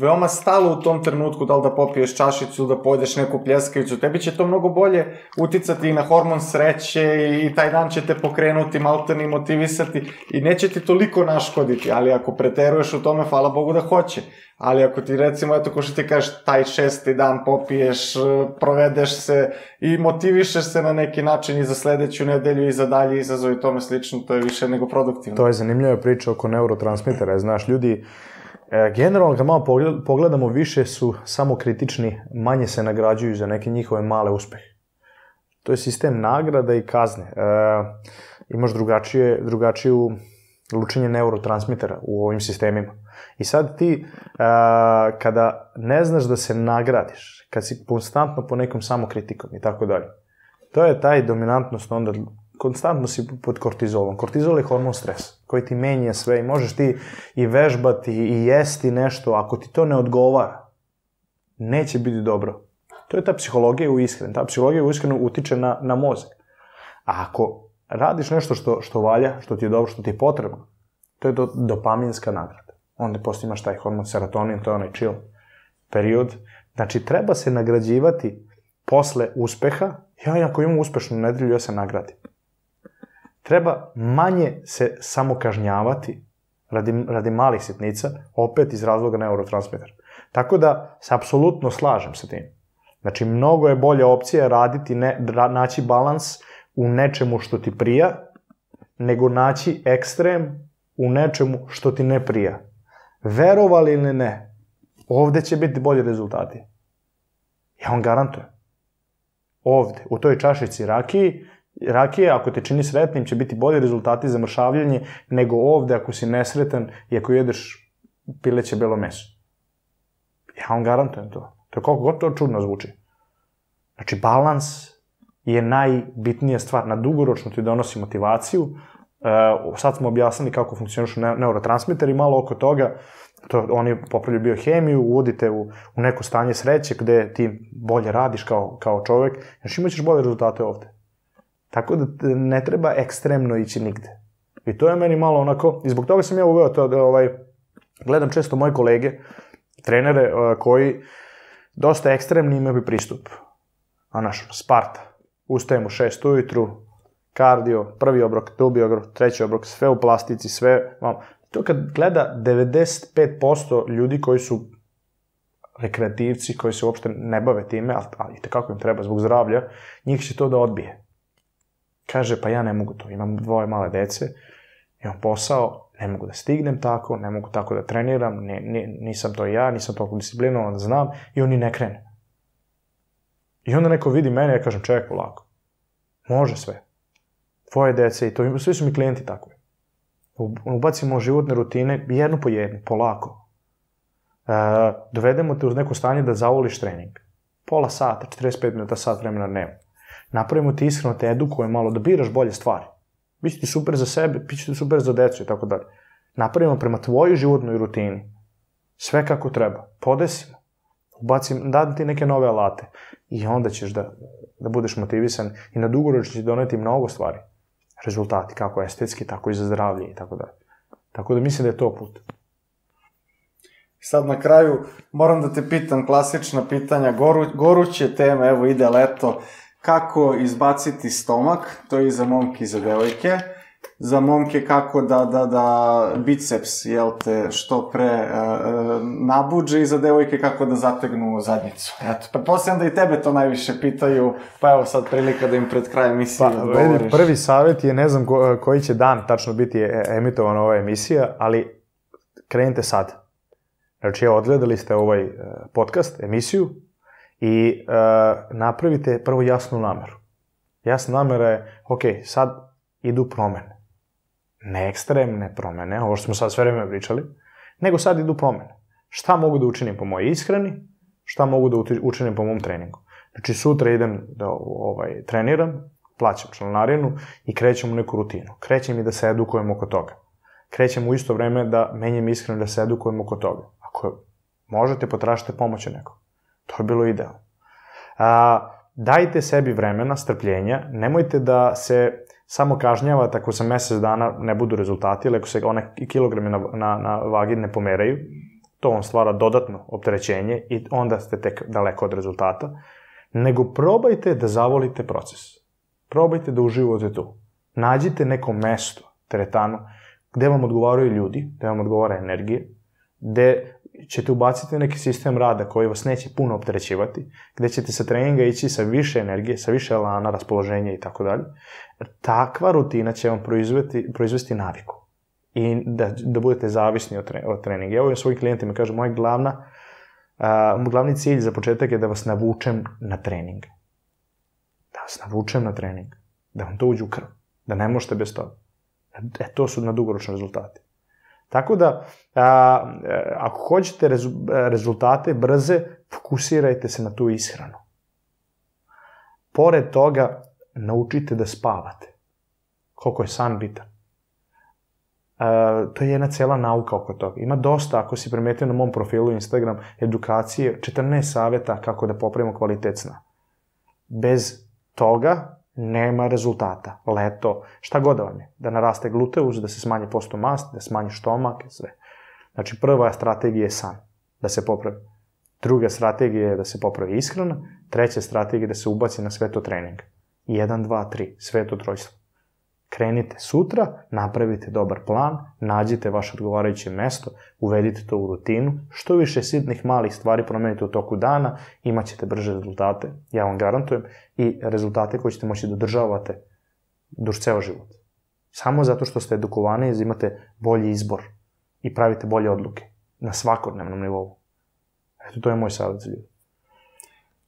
veoma stalo u tom trenutku, da li da popiješ čašicu, da pojedeš neku pljeskavicu, tebi će to mnogo bolje uticati i na hormon sreće i, i taj dan će te pokrenuti, malteni motivisati i neće ti toliko naškoditi, ali ako preteruješ u tome, hvala Bogu da hoće. Ali ako ti recimo, eto, ko što ti kažeš, taj šesti dan popiješ, provedeš se i motivišeš se na neki način i za sledeću nedelju i za dalje izazov i tome slično, to je više nego produktivno. To je zanimljiva priča oko neurotransmitera. Znaš, ljudi, e, generalno kad malo pogledamo, više su samo kritični, manje se nagrađuju za neke njihove male uspehe. To je sistem nagrada i kazne. E, imaš drugačije, drugačiju lučenje neurotransmitera u ovim sistemima. I sad ti, a, kada ne znaš da se nagradiš, kad si konstantno po nekom samokritikom i tako dalje, to je taj dominantnost onda, konstantno si pod kortizolom. Kortizol je hormon stresa, koji ti menja sve i možeš ti i vežbati i jesti nešto, ako ti to ne odgovara, neće biti dobro. To je ta psihologija u ishrani. Ta psihologija u ishrani utiče na, na mozak. A ako radiš nešto što, što valja, što ti je dobro, što ti je potrebno, to je do, dopaminska nagrada. Onda posle imaš taj hormon serotonin, to je onaj chill period. Znači, treba se nagrađivati posle uspeha. Ja, ako imam uspešnu nedelju, ja se nagradim. Treba manje se samo kažnjavati radi, radi malih sitnica, opet iz razloga neurotransmitera. Tako da se apsolutno slažem sa tim. Znači, mnogo je bolja opcija raditi, ne, naći balans u nečemu što ti prija, nego naći ekstrem u nečemu što ti ne prija. Verovali ili ne, ovde će biti bolji rezultati. Ja vam garantujem. Ovde, u toj čašici rakiji, rakije, ako te čini sretnim, će biti bolji rezultati za mršavljanje nego ovde ako si nesretan i ako jedeš pileće belo meso. Ja vam garantujem to. To je koliko god to čudno zvuči. Znači, balans je najbitnija stvar. Na dugoročno ti donosi motivaciju. Uh, sad smo objasnili kako funkcionišu ne neurotransmiteri, malo oko toga. To, oni popravljaju biohemiju, uvodite u, u neko stanje sreće gde ti bolje radiš kao, kao čovek, znači imat ćeš bolje rezultate ovde. Tako da ne treba ekstremno ići nigde. I to je meni malo onako, i zbog toga sam ja uveo to da ovaj, gledam često moje kolege, trenere uh, koji dosta ekstremni imaju pristup. A naš, Sparta, ustajem u 6 ujutru, kardio, prvi obrok, drugi obrok, treći obrok, sve u plastici, sve, to kad gleda 95% ljudi koji su rekreativci, koji se uopšte ne bave time, ali, ali kako im treba zbog zdravlja, njih će to da odbije. Kaže, pa ja ne mogu to, imam dvoje male dece, imam posao, ne mogu da stignem tako, ne mogu tako da treniram, ne, ne, nisam to ja, nisam toliko disciplinovan znam, i oni ne krene. I onda neko vidi mene, ja kažem, čekaj polako. Može sve. Tvoje dece i to, svi su mi klijenti takvi. Ubacimo životne rutine, jedno po jedno, polako. E, dovedemo te uz neko stanje da zavoliš trening. Pola sata, 45 minuta, sat vremena dnevno. Napravimo ti iskreno, te edukuje malo, da biraš bolje stvari. Biće ti super za sebe, biće ti super za decu i tako dalje. Napravimo prema tvojoj životnoj rutini. Sve kako treba. Podesimo ubacim, da ti neke nove alate i onda ćeš da, da budeš motivisan i na dugoročno će doneti mnogo stvari. Rezultati, kako estetski, tako i za zdravlje i tako da. Tako da mislim da je to put. Sad na kraju moram da te pitam klasična pitanja, goru, goruće teme, evo ide leto, kako izbaciti stomak, to je i za momke i za devojke, za momke kako da, da, da biceps, jel te, što pre uh, nabuđe i za devojke kako da zategnu zadnjicu. Eto, pretpostavljam da i tebe to najviše pitaju, pa evo sad prilika da im pred krajem emisije pa, odgovoriš. Prvi savjet je, ne znam ko, koji će dan tačno biti e, emitovana ova emisija, ali krenite sad. Znači, odgledali ste ovaj podcast, emisiju, i uh, napravite prvo jasnu nameru. Jasna namera je, ok, sad idu promene ne ekstremne promene, ovo što smo sad sve vreme pričali, nego sad idu promene. Šta mogu da učinim po mojoj ishrani, šta mogu da učinim po mom treningu. Znači, sutra idem da ovaj, treniram, plaćam članarinu i krećem u neku rutinu. Krećem i da se edukujem oko toga. Krećem u isto vreme da menjam iskreno da se edukujem oko toga. Ako možete, potražite pomoć od nekog. To je bilo idealno. A, dajte sebi vremena, strpljenja, nemojte da se samo kažnjavate ako za mesec dana ne budu rezultati ili ako se one kilograme na, na, na vagi ne pomeraju, to vam stvara dodatno opterećenje i onda ste tek daleko od rezultata, nego probajte da zavolite proces. Probajte da uživate tu. Nađite neko mesto, teretanu, gde vam odgovaraju ljudi, gde vam odgovara energije, gde ćete ubaciti neki sistem rada koji vas neće puno opterećivati, gde ćete sa treninga ići sa više energije, sa više elana, raspoloženja i tako dalje. Takva rutina će vam proizvesti, proizvesti naviku i da, da budete zavisni od, tre, od treninga. Ja ovim svojim klijentima kažem, moj glavna, uh, glavni cilj za početak je da vas navučem na trening. Da vas navučem na trening. Da vam to uđe u krv. Da ne možete bez toga. E, to su na dugoročni rezultati. Tako da, a, ako hoćete rezu, rezultate brze, fokusirajte se na tu ishranu. Pored toga, naučite da spavate. Koliko je san bitan. Uh, to je jedna cela nauka oko toga. Ima dosta, ako si primetio na mom profilu Instagram, edukacije, 14 saveta kako da popravimo kvalitet sna. Bez toga nema rezultata. Leto, šta god da vam je. Da naraste gluteus, da se smanji posto mast, da smanji štomak, sve. Znači, prva strategija je san, da se popravi. Druga strategija je da se popravi ishrana, treća strategija je da se ubaci na sveto trening. 1, 2, 3, sveto trojstvo. Krenite sutra, napravite dobar plan, nađite vaše odgovarajuće mesto, uvedite to u rutinu, što više sitnih malih stvari promenite u toku dana, imat ćete brže rezultate, ja vam garantujem, i rezultate koje ćete moći da održavate duž ceo život. Samo zato što ste edukovani, imate bolji izbor i pravite bolje odluke na svakodnevnom nivou. Eto, to je moj savjet za ljudi.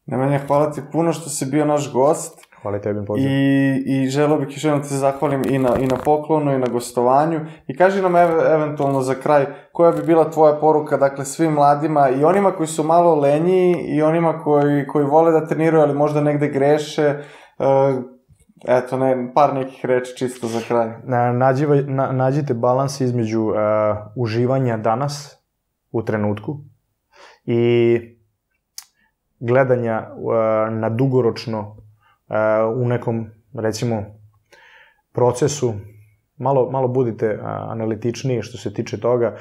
Nemanja, hvala ti puno što si bio naš gost. Hvala tebi poziv. I, i želeo bih još jednom da te zahvalim i na, i na poklonu i na gostovanju. I kaži nam ev, eventualno za kraj, koja bi bila tvoja poruka, dakle, svim mladima i onima koji su malo lenji i onima koji, koji vole da treniraju, ali možda negde greše, uh, Eto, ne, par nekih reči čisto za kraj. Nađiva, na, nađite balans između uh, uživanja danas, u trenutku, i gledanja uh, na dugoročno u nekom, recimo, procesu, malo, malo budite analitičniji što se tiče toga,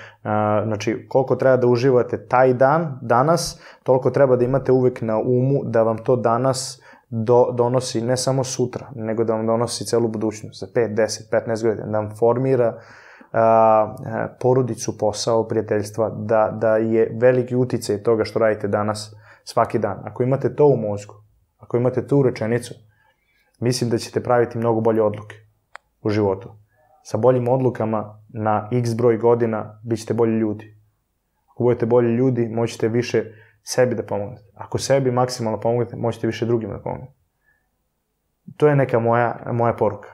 znači koliko treba da uživate taj dan, danas, toliko treba da imate uvek na umu da vam to danas do, donosi ne samo sutra, nego da vam donosi celu budućnost, za 5, 10, 15 godina, da vam formira a, porodicu, posao, prijateljstva, da, da je veliki uticaj toga što radite danas, svaki dan. Ako imate to u mozgu, Ako imate tu rečenicu, mislim da ćete praviti mnogo bolje odluke u životu. Sa boljim odlukama na x broj godina bit ćete bolji ljudi. Ako budete bolji ljudi, moćete više sebi da pomognete. Ako sebi maksimalno pomognete, moćete više drugima da pomognete. To je neka moja, moja poruka.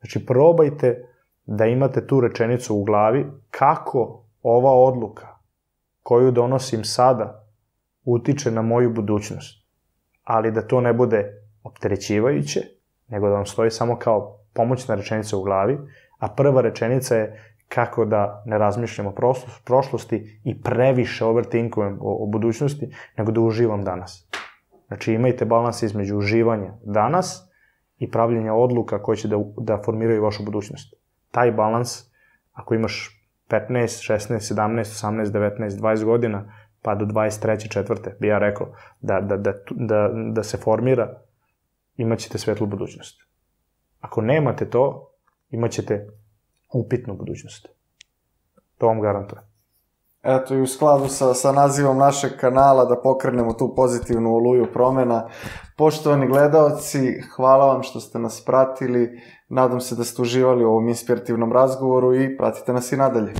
Znači, probajte da imate tu rečenicu u glavi kako ova odluka koju donosim sada utiče na moju budućnost ali da to ne bude opterećivajuće, nego da vam stoji samo kao pomoćna rečenica u glavi, a prva rečenica je kako da ne razmišljam o prošlosti i previše overthinkujem o, o budućnosti, nego da uživam danas. Znači imajte balans između uživanja danas i pravljenja odluka koje će da, da formiraju vašu budućnost. Taj balans, ako imaš 15, 16, 17, 18, 19, 20 godina, pa do 23. četvrte, bi ja rekao, da, da, da, da, da se formira, imaćete svetlu budućnost. Ako nemate to, imaćete upitnu budućnost. To vam garantujem. Eto, i u skladu sa, sa nazivom našeg kanala da pokrenemo tu pozitivnu oluju promena. Poštovani gledalci, hvala vam što ste nas pratili. Nadam se da ste uživali u ovom inspirativnom razgovoru i pratite nas i nadalje.